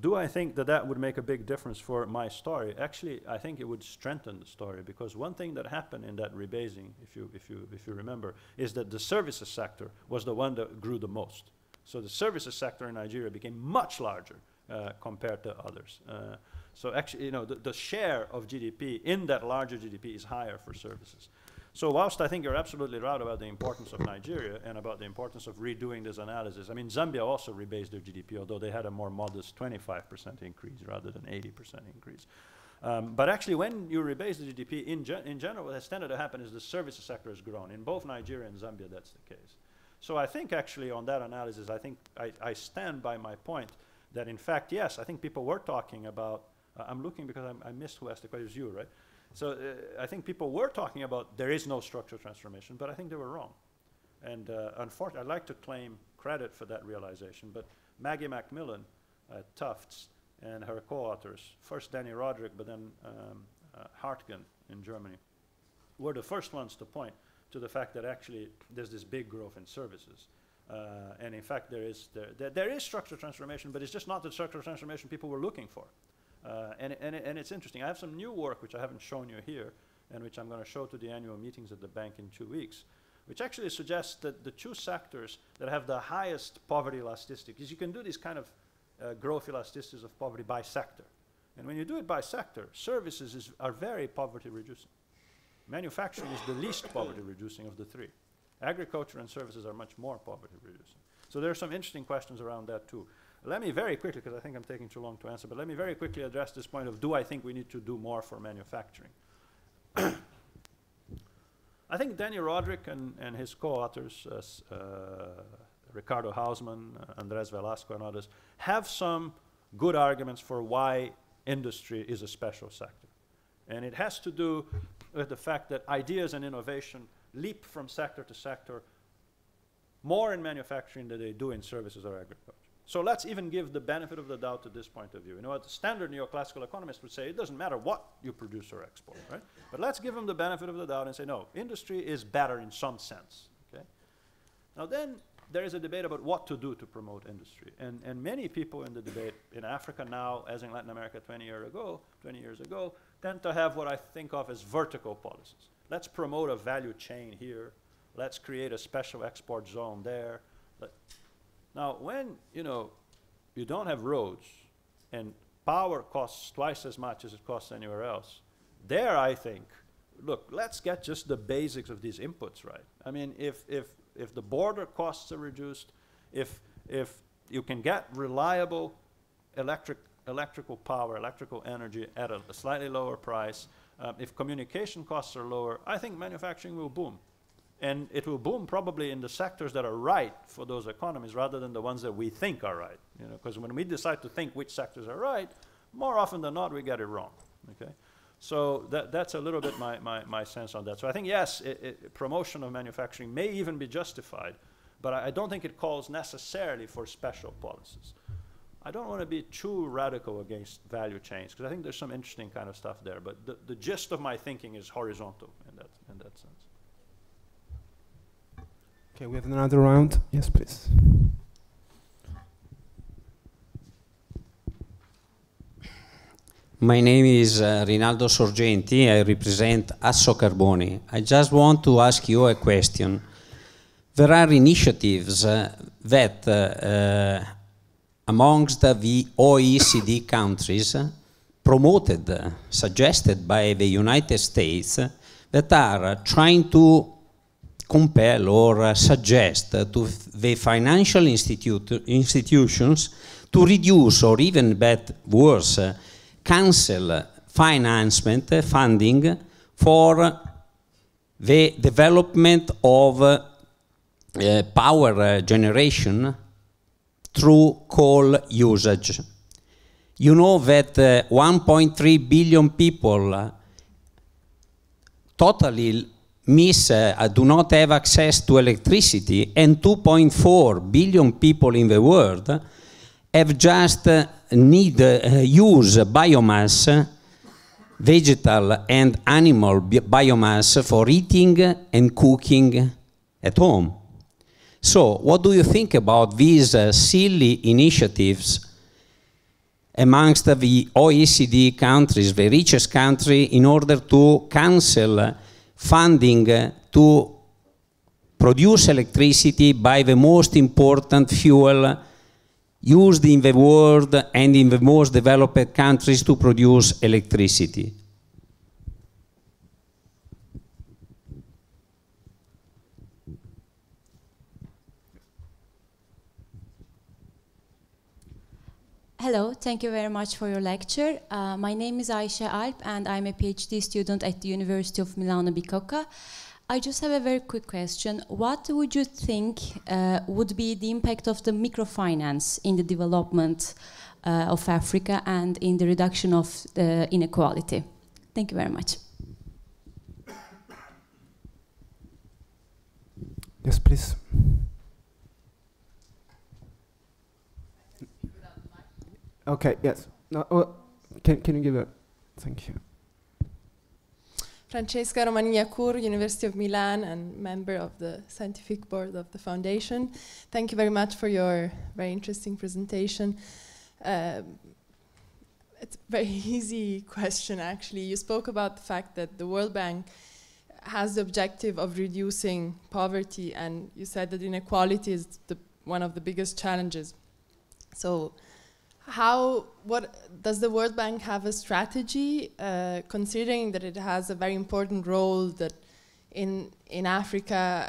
do I think that that would make a big difference for my story? Actually, I think it would strengthen the story because one thing that happened in that rebasing, if you, if you, if you remember, is that the services sector was the one that grew the most. So the services sector in Nigeria became much larger uh, compared to others. Uh, so actually, you know, the, the share of GDP in that larger GDP is higher for services. So whilst I think you're absolutely right about the importance of Nigeria and about the importance of redoing this analysis, I mean, Zambia also rebased their GDP, although they had a more modest 25% increase rather than 80% increase. Um, but actually, when you rebase the GDP, in, ge in general, what has tended to happen is the services sector has grown. In both Nigeria and Zambia, that's the case. So I think actually on that analysis, I think I, I stand by my point that in fact, yes, I think people were talking about uh, I'm looking because I'm, i missed who asked the question. It was you, right? So uh, I think people were talking about there is no structural transformation, but I think they were wrong. And uh, unfortunately, I'd like to claim credit for that realization, but Maggie McMillan at Tufts and her co-authors, first Dani Rodrik, but then um, uh, Harttgen in Germany, were the first ones to point to the fact that actually there's this big growth in services. Uh, and in fact, there is, there, there, there is structural transformation, but it's just not the structural transformation people were looking for. Uh, and, and, and it's interesting. I have some new work which I haven't shown you here, and which I'm going to show to the annual meetings at the bank in two weeks, which actually suggests that the two sectors that have the highest poverty elasticity, because you can do these kind of uh, growth elasticities of poverty by sector. And when you do it by sector, services is, are very poverty reducing. Manufacturing is the least poverty reducing of the three. Agriculture and services are much more poverty reducing. So there are some interesting questions around that too. Let me very quickly, because I think I'm taking too long to answer, but let me very quickly address this point of do I think we need to do more for manufacturing? I think Dani Rodrik and, and his co-authors, uh, uh, Ricardo Hausmann, uh, Andres Velasco, and others, have some good arguments for why industry is a special sector. And it has to do with the fact that ideas and innovation leap from sector to sector more in manufacturing than they do in services or agriculture. So let's even give the benefit of the doubt to this point of view. You know what the standard neoclassical economist would say, it doesn't matter what you produce or export, right? But let's give them the benefit of the doubt and say, no, industry is better in some sense, okay? Now then, there is a debate about what to do to promote industry. And, and many people in the debate in Africa now, as in Latin America 20 years ago, 20 years ago, tend to have what I think of as vertical policies. Let's promote a value chain here. Let's create a special export zone there. Now, when you know you don't have roads and power costs twice as much as it costs anywhere else, there I think, look, let's get just the basics of these inputs right. I mean, if if if the border costs are reduced, if if you can get reliable electric electrical power, electrical energy at a, a slightly lower price, um, if communication costs are lower, I think manufacturing will boom. And it will boom probably in the sectors that are right for those economies rather than the ones that we think are right. You know, because when we decide to think which sectors are right, more often than not we get it wrong. Okay? So that, that's a little bit my, my, my sense on that. So I think, yes, it, it, promotion of manufacturing may even be justified, but I, I, don't think it calls necessarily for special policies. I don't want to be too radical against value chains because I think there's some interesting kind of stuff there. But the, the gist of my thinking is horizontal in that, in that sense. Okay, we have another round. Yes, please. My name is uh, Rinaldo Sorgenti. I represent Assocarboni. I just want to ask you a question. There are initiatives uh, that, uh, uh amongst the OECD countries, promoted, suggested by the United States, that are trying to compel or suggest to the financial institutions to reduce or even bet worse cancel financement funding for the development of uh, power generation through coal usage. You know that uh, 1.3 billion people totally miss, uh, do not have access to electricity, and 2.4 billion people in the world have just uh, need uh, use biomass, vegetal and animal bi biomass for eating and cooking at home. So, what do you think about these uh, silly initiatives amongst the OECD countries, the richest country, in order to cancel uh, funding uh, to produce electricity by the most important fuel uh, used in the world and in the most developed countries to produce electricity. Hello, thank you very much for your lecture. Uh, my name is Aisha Alp and I'm a PhD student at the University of Milano Bicocca. I just have a very quick question. What would you think uh, would be the impact of the microfinance in the development uh, of Africa and in the reduction of uh, inequality? Thank you very much. Yes, please. Okay, yes. No, oh, can, can you give it? Thank you. Francesca Romagna-Cur, University of Milan, and member of the scientific board of the foundation. Thank you very much for your very interesting presentation. Uh, it's a very easy question, actually. You spoke about the fact that the World Bank has the objective of reducing poverty, and you said that inequality is the, one of the biggest challenges. So how what does the World Bank have a strategy, uh, considering that it has a very important role that in in Africa,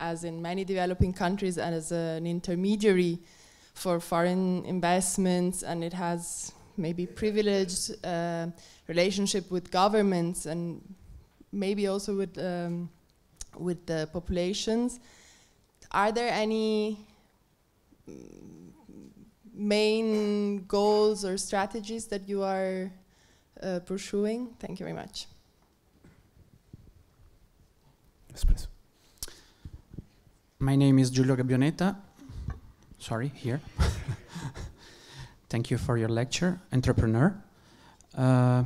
as in many developing countries, and as an intermediary for foreign investments, and it has maybe privileged uh, relationship with governments and maybe also with um, with the populations. Are there any main goals or strategies that you are uh, pursuing? Thank you very much. Yes, please. My name is Giulio Gabbionetta. Sorry, here. Thank you for your lecture, entrepreneur. Uh,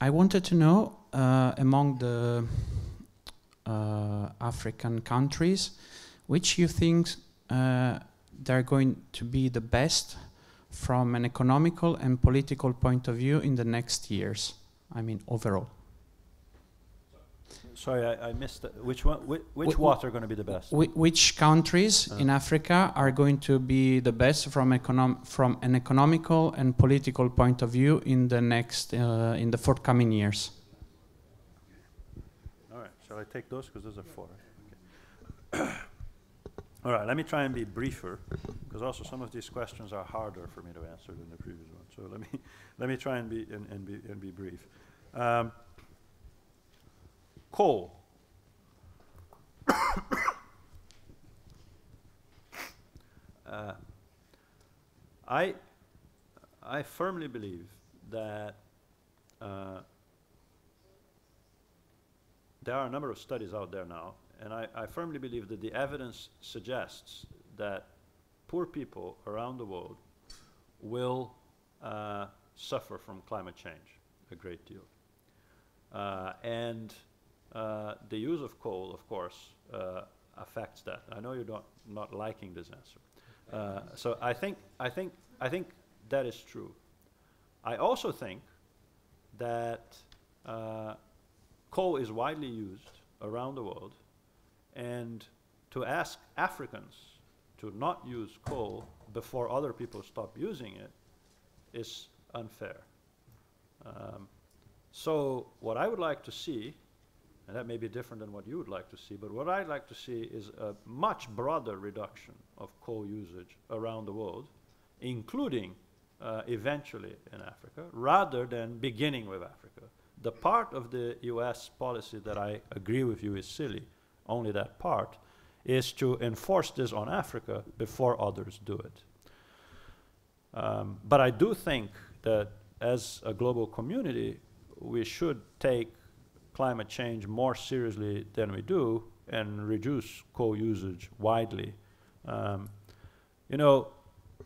I wanted to know uh, among the uh, African countries, which you think uh, they're going to be the best from an economical and political point of view in the next years? I mean, overall. Sorry, I, I missed that. Which one? Which, which what are going to be the best? which countries uh. in Africa are going to be the best from econom from an economical and political point of view in the next uh, in the forthcoming years? All right. Shall I take those because those are four? Okay. All right, let me try and be briefer, because also some of these questions are harder for me to answer than the previous one. So let me let me try and be and, and be and be brief. Um, coal. uh, I I firmly believe that uh, there are a number of studies out there now and I, I firmly believe that the evidence suggests that poor people around the world will uh, suffer from climate change a great deal. Uh, and uh, the use of coal, of course, uh, affects that. I know you're not, not liking this answer. Uh, so I think, I, think, I think that is true. I also think that uh, coal is widely used around the world, and to ask Africans to not use coal before other people stop using it is unfair. Um, so what I would like to see, and that may be different than what you would like to see, but what I'd like to see is a much broader reduction of coal usage around the world, including uh, eventually in Africa, rather than beginning with Africa. The part of the US policy that I agree with you is silly, only that part, is to enforce this on Africa before others do it. Um, but I do think that as a global community, we should take climate change more seriously than we do and reduce coal usage widely. Um, you know,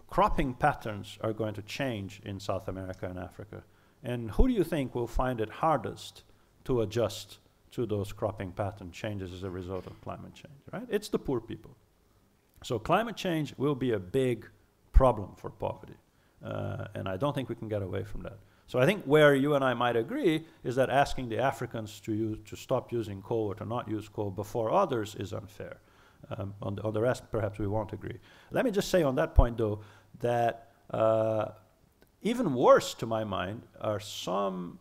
cropping patterns are going to change in South America and Africa. And who do you think will find it hardest to adjust to those cropping pattern changes as a result of climate change, right? It's the poor people. So climate change will be a big problem for poverty. Uh, and I don't think we can get away from that. So I think where you and I might agree is that asking the Africans to, use, to stop using coal or to not use coal before others is unfair. Um, on, the, on, the, rest, perhaps we won't agree. Let me just say on that point, though, that uh, even worse, to my mind, are some,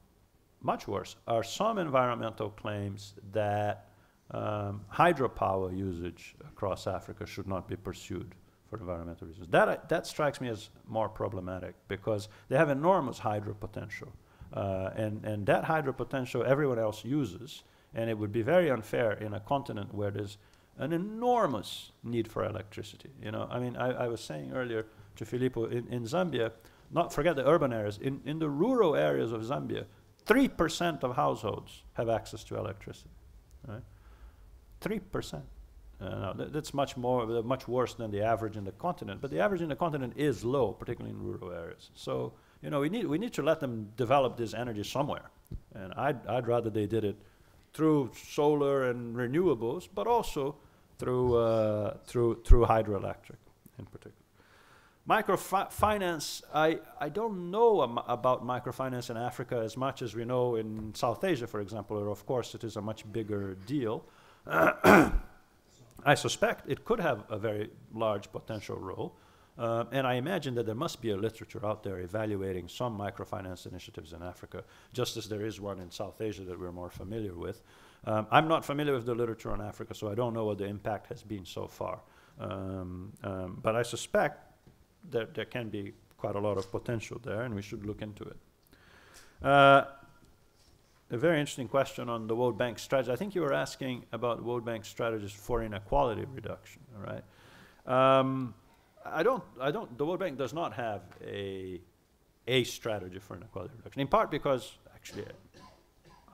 much worse, are some environmental claims that um, hydropower usage across Africa should not be pursued for environmental reasons. That, uh, that strikes me as more problematic because they have enormous hydro potential. Uh, and, and that hydro potential everyone else uses, and it would be very unfair in a continent where there's an enormous need for electricity. You know, I mean, I, I was saying earlier to Filippo, in, in Zambia, not forget the urban areas, in, in the rural areas of Zambia, 3% of households have access to electricity. Right? 3%. Uh, th that's much more, much worse than the average in the continent. But the average in the continent is low, particularly in rural areas. So, you know, we need, we need to let them develop this energy somewhere. And I'd, I'd rather they did it through solar and renewables, but also through, uh, through, through hydroelectric in particular. Microfinance, I, I don't know about microfinance in Africa as much as we know in South Asia, for example, where of course it is a much bigger deal. I suspect it could have a very large potential role. Uh, and I imagine that there must be a literature out there evaluating some microfinance initiatives in Africa, just as there is one in South Asia that we're more familiar with. Um, I'm not familiar with the literature on Africa, so I don't know what the impact has been so far. Um, um, but I suspect that there can be quite a lot of potential there, and we should look into it. Uh, a very interesting question on the World Bank strategy. I think you were asking about World Bank strategies for inequality reduction, all right? Um, I don't, I don't, the World Bank does not have a, a strategy for inequality reduction, in part because, actually,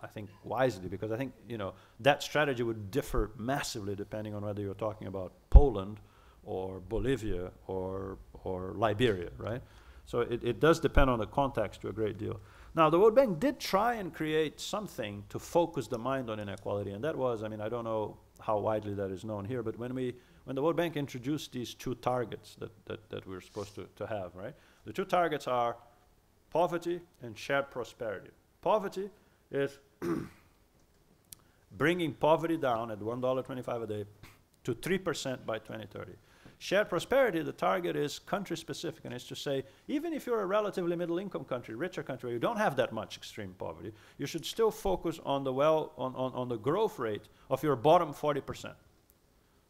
I think wisely, because I think, you know, that strategy would differ massively depending on whether you're talking about Poland or Bolivia or, or Liberia, right? So it, it does depend on the context to a great deal. Now, the World Bank did try and create something to focus the mind on inequality, and that was, I mean, I don't know how widely that is known here, but when we when the World Bank introduced these two targets that, that, that we're supposed to, to have, right? The two targets are poverty and shared prosperity. Poverty is bringing poverty down at $1.25 a day to 3% by 2030. Shared prosperity, the target is country specific, and it's to say, even if you're a relatively middle income country, richer country, where you don't have that much extreme poverty, you should still focus on the well, on, on, on the growth rate of your bottom 40%.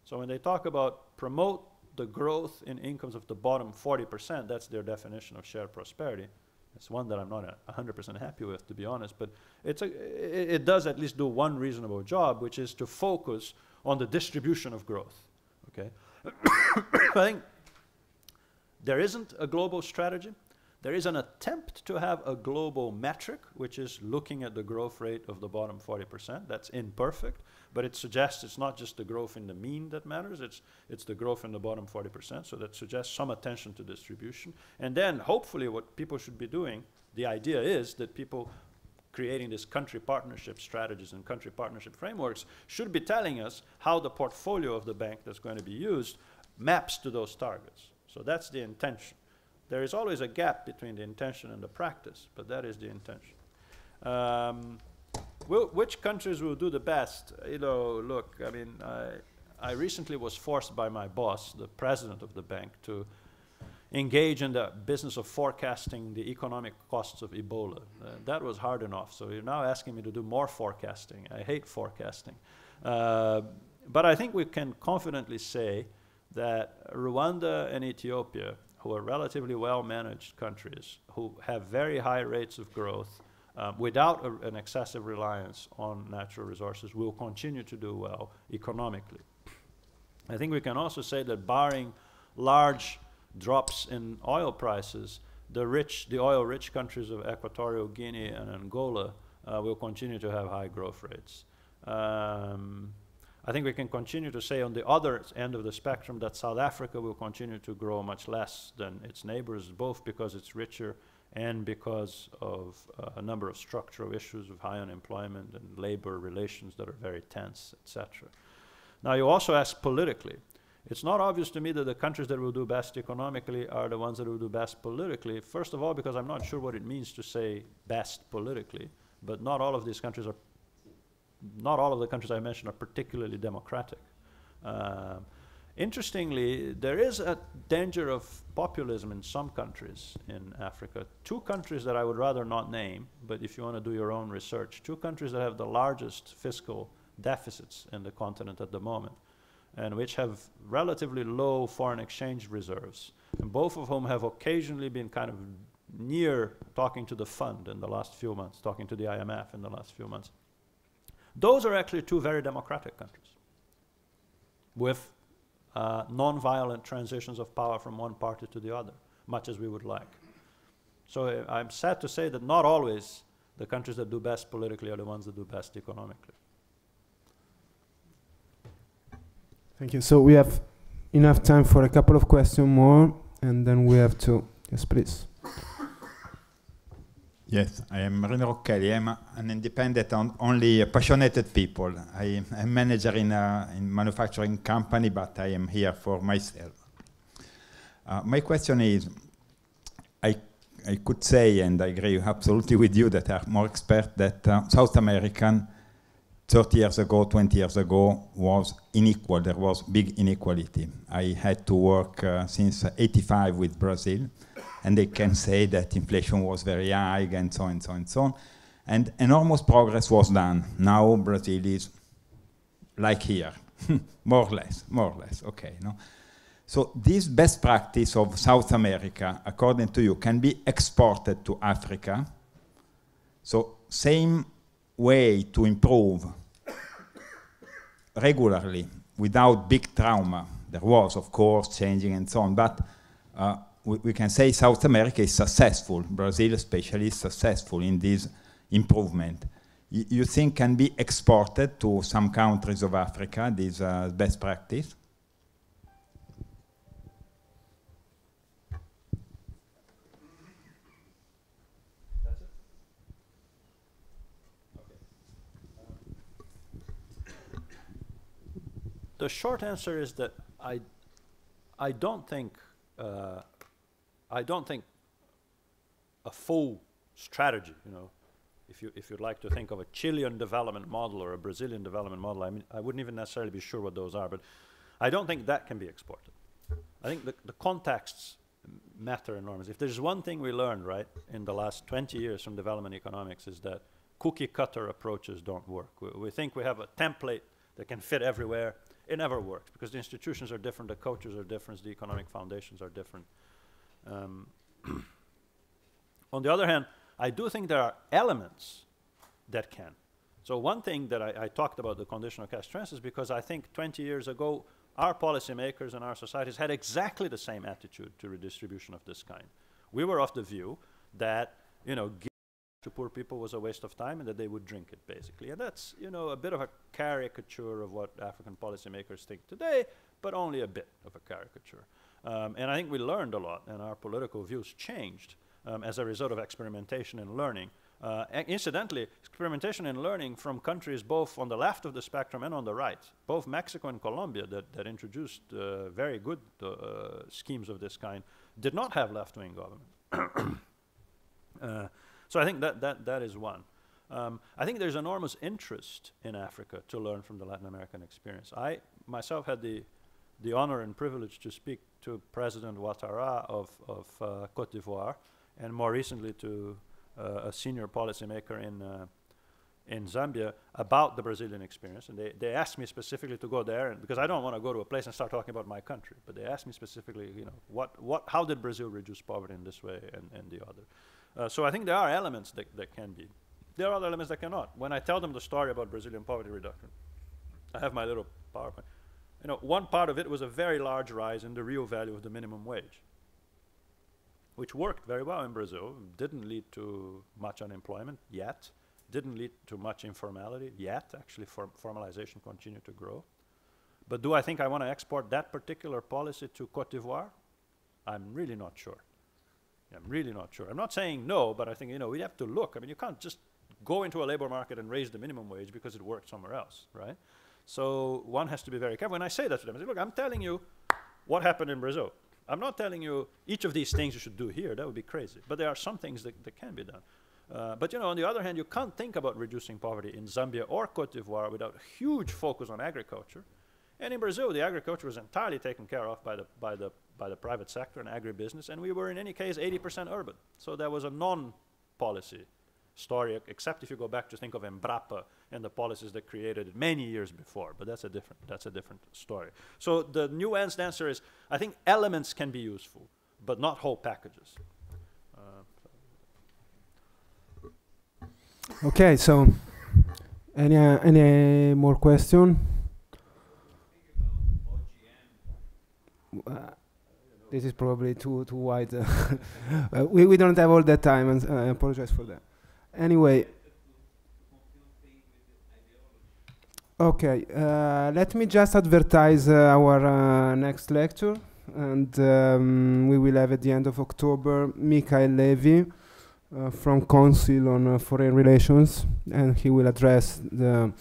So when they talk about promote the growth in incomes of the bottom 40%, that's their definition of shared prosperity. It's one that I'm not 100% happy with, to be honest, but it's a, it, it does at least do one reasonable job, which is to focus on the distribution of growth. Okay, I think there isn't a global strategy. There is an attempt to have a global metric, which is looking at the growth rate of the bottom 40%. That's imperfect, but it suggests it's not just the growth in the mean that matters, it's, it's the growth in the bottom 40%. So that suggests some attention to distribution. And then hopefully what people should be doing, the idea is that people creating these country partnership strategies and country partnership frameworks should be telling us how the portfolio of the bank that's going to be used maps to those targets. So that's the intention. There is always a gap between the intention and the practice, but that is the intention. Um, will, which countries will do the best? You know, look, I mean, I, I recently was forced by my boss, the president of the bank, to engage in the business of forecasting the economic costs of Ebola. Uh, that was hard enough. So you're now asking me to do more forecasting. I hate forecasting. Uh, but I think we can confidently say that Rwanda and Ethiopia who are relatively well-managed countries, who have very high rates of growth, um, without a, an excessive reliance on natural resources, will continue to do well economically. I think we can also say that barring large drops in oil prices, the rich, the oil-rich countries of Equatorial Guinea and Angola uh, will continue to have high growth rates. Um, I think we can continue to say on the other end of the spectrum that South Africa will continue to grow much less than its neighbors, both because it's richer and because of uh, a number of structural issues of high unemployment and labor relations that are very tense, etc. Now, you also ask politically. It's not obvious to me that the countries that will do best economically are the ones that will do best politically. First of all, because I'm not sure what it means to say best politically, but not all of these countries are not all of the countries I mentioned are particularly democratic. Um, interestingly, there is a danger of populism in some countries in Africa. Two countries that I would rather not name, but if you want to do your own research, two countries that have the largest fiscal deficits in the continent at the moment, and which have relatively low foreign exchange reserves, and both of whom have occasionally been kind of near talking to the fund in the last few months, talking to the IMF in the last few months. Those are actually two very democratic countries with uh, non-violent transitions of power from one party to the other, much as we would like. So uh, I'm sad to say that not always the countries that do best politically are the ones that do best economically. Thank you. So we have enough time for a couple of questions more, and then we have to, yes, please. Yes, I am Marino Rocchelli. I'm an independent on only passionate people. I am a manager in a in manufacturing company, but I am here for myself. Uh, my question is, I, I could say, and I agree absolutely with you that are more expert that uh, South American 30 years ago, 20 years ago was unequal. There was big inequality. I had to work uh, since 85 with Brazil and they can say that inflation was very high and so on and so on and so on. And enormous progress was done. Now Brazil is like here, more or less, more or less, okay. No? So this best practice of South America, according to you, can be exported to Africa. So same way to improve regularly without big trauma. There was, of course, changing and so on, but uh, we, we, can say South America is successful, Brazil especially is successful in this improvement. You think can be exported to some countries of Africa, this uh, best practice? The short answer is that I, I don't think uh, I don't think a full strategy, you know, if you if you'd like to think of a Chilean development model or a Brazilian development model, I mean, I wouldn't even necessarily be sure what those are, but I don't think that can be exported. I think the, the contexts matter enormously. If there's one thing we learned, right, in the last 20 years from development economics is that cookie cutter approaches don't work. We, we think we have a template that can fit everywhere. It never works because the institutions are different, the cultures are different, the economic foundations are different. Um, on the other hand, I do think there are elements that can. So one thing that I, I, talked about the conditional cash transfers because I think 20 years ago, our policymakers and our societies had exactly the same attitude to redistribution of this kind. We were of the view that, you know, to poor people was a waste of time and that they would drink it, basically. And that's, you know, a bit of a caricature of what African policymakers think today, but only a bit of a caricature. Um, and I think we learned a lot, and our political views changed um, as a result of experimentation and learning. Uh, incidentally, experimentation and learning from countries both on the left of the spectrum and on the right, both Mexico and Colombia that, that introduced uh, very good uh, schemes of this kind, did not have left-wing government. So I think that, that, that is one. Um, I think there's enormous interest in Africa to learn from the Latin American experience. I myself had the, the honor and privilege to speak to President Ouattara of, of uh, Cote d'Ivoire, and more recently to uh, a senior policymaker in, uh, in Zambia about the Brazilian experience. And they, they asked me specifically to go there, and because I don't want to go to a place and start talking about my country, but they asked me specifically, you know, what, what, how did Brazil reduce poverty in this way and, and the other? Uh, so I think there are elements that, that can be. There are other elements that cannot. When I tell them the story about Brazilian poverty reduction, I have my little PowerPoint. You know, one part of it was a very large rise in the real value of the minimum wage which worked very well in Brazil, didn't lead to much unemployment yet, didn't lead to much informality yet. Actually, form formalization continued to grow. But do I think I want to export that particular policy to Cote d'Ivoire? I'm really not sure. I'm really not sure. I'm not saying no, but I think you know we have to look. I mean, you can't just go into a labor market and raise the minimum wage because it worked somewhere else, right? So one has to be very careful. When I say that to them, I say, look, I'm telling you what happened in Brazil. I'm not telling you each of these things you should do here. That would be crazy. But there are some things that, that can be done. Uh, but you know, on the other hand, you can't think about reducing poverty in Zambia or Cote d'Ivoire without a huge focus on agriculture. And in Brazil, the agriculture was entirely taken care of by the, by the, by the private sector and agribusiness, and we were in any case 80% urban. So there was a non-policy story, except if you go back to think of Embrapa and the policies that created it many years before. But that's a different, that's a different story. So the nuanced answer is, I think elements can be useful, but not whole packages. Okay, so any uh, any more question? Uh, this is probably too too wide. uh, we we don't have all that time, and uh, I apologize for that. Anyway. Okay, uh, let me just advertise uh, our uh, next lecture, and um, we will have at the end of October Michael Levi uh, from Council on uh, Foreign Relations, and he will address the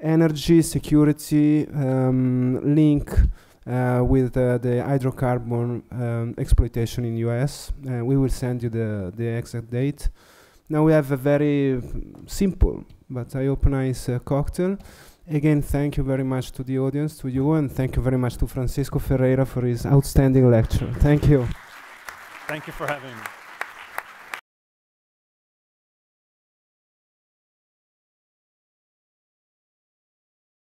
energy security um, link uh, Uh, with uh, the hydrocarbon um, exploitation in US. Uh, we will send you the, the exact date. Now we have a very simple, but I hope nice cocktail. Again, thank you very much to the audience, to you, and thank you very much to Francisco Ferreira for his outstanding lecture. Thank you. Thank you for having me.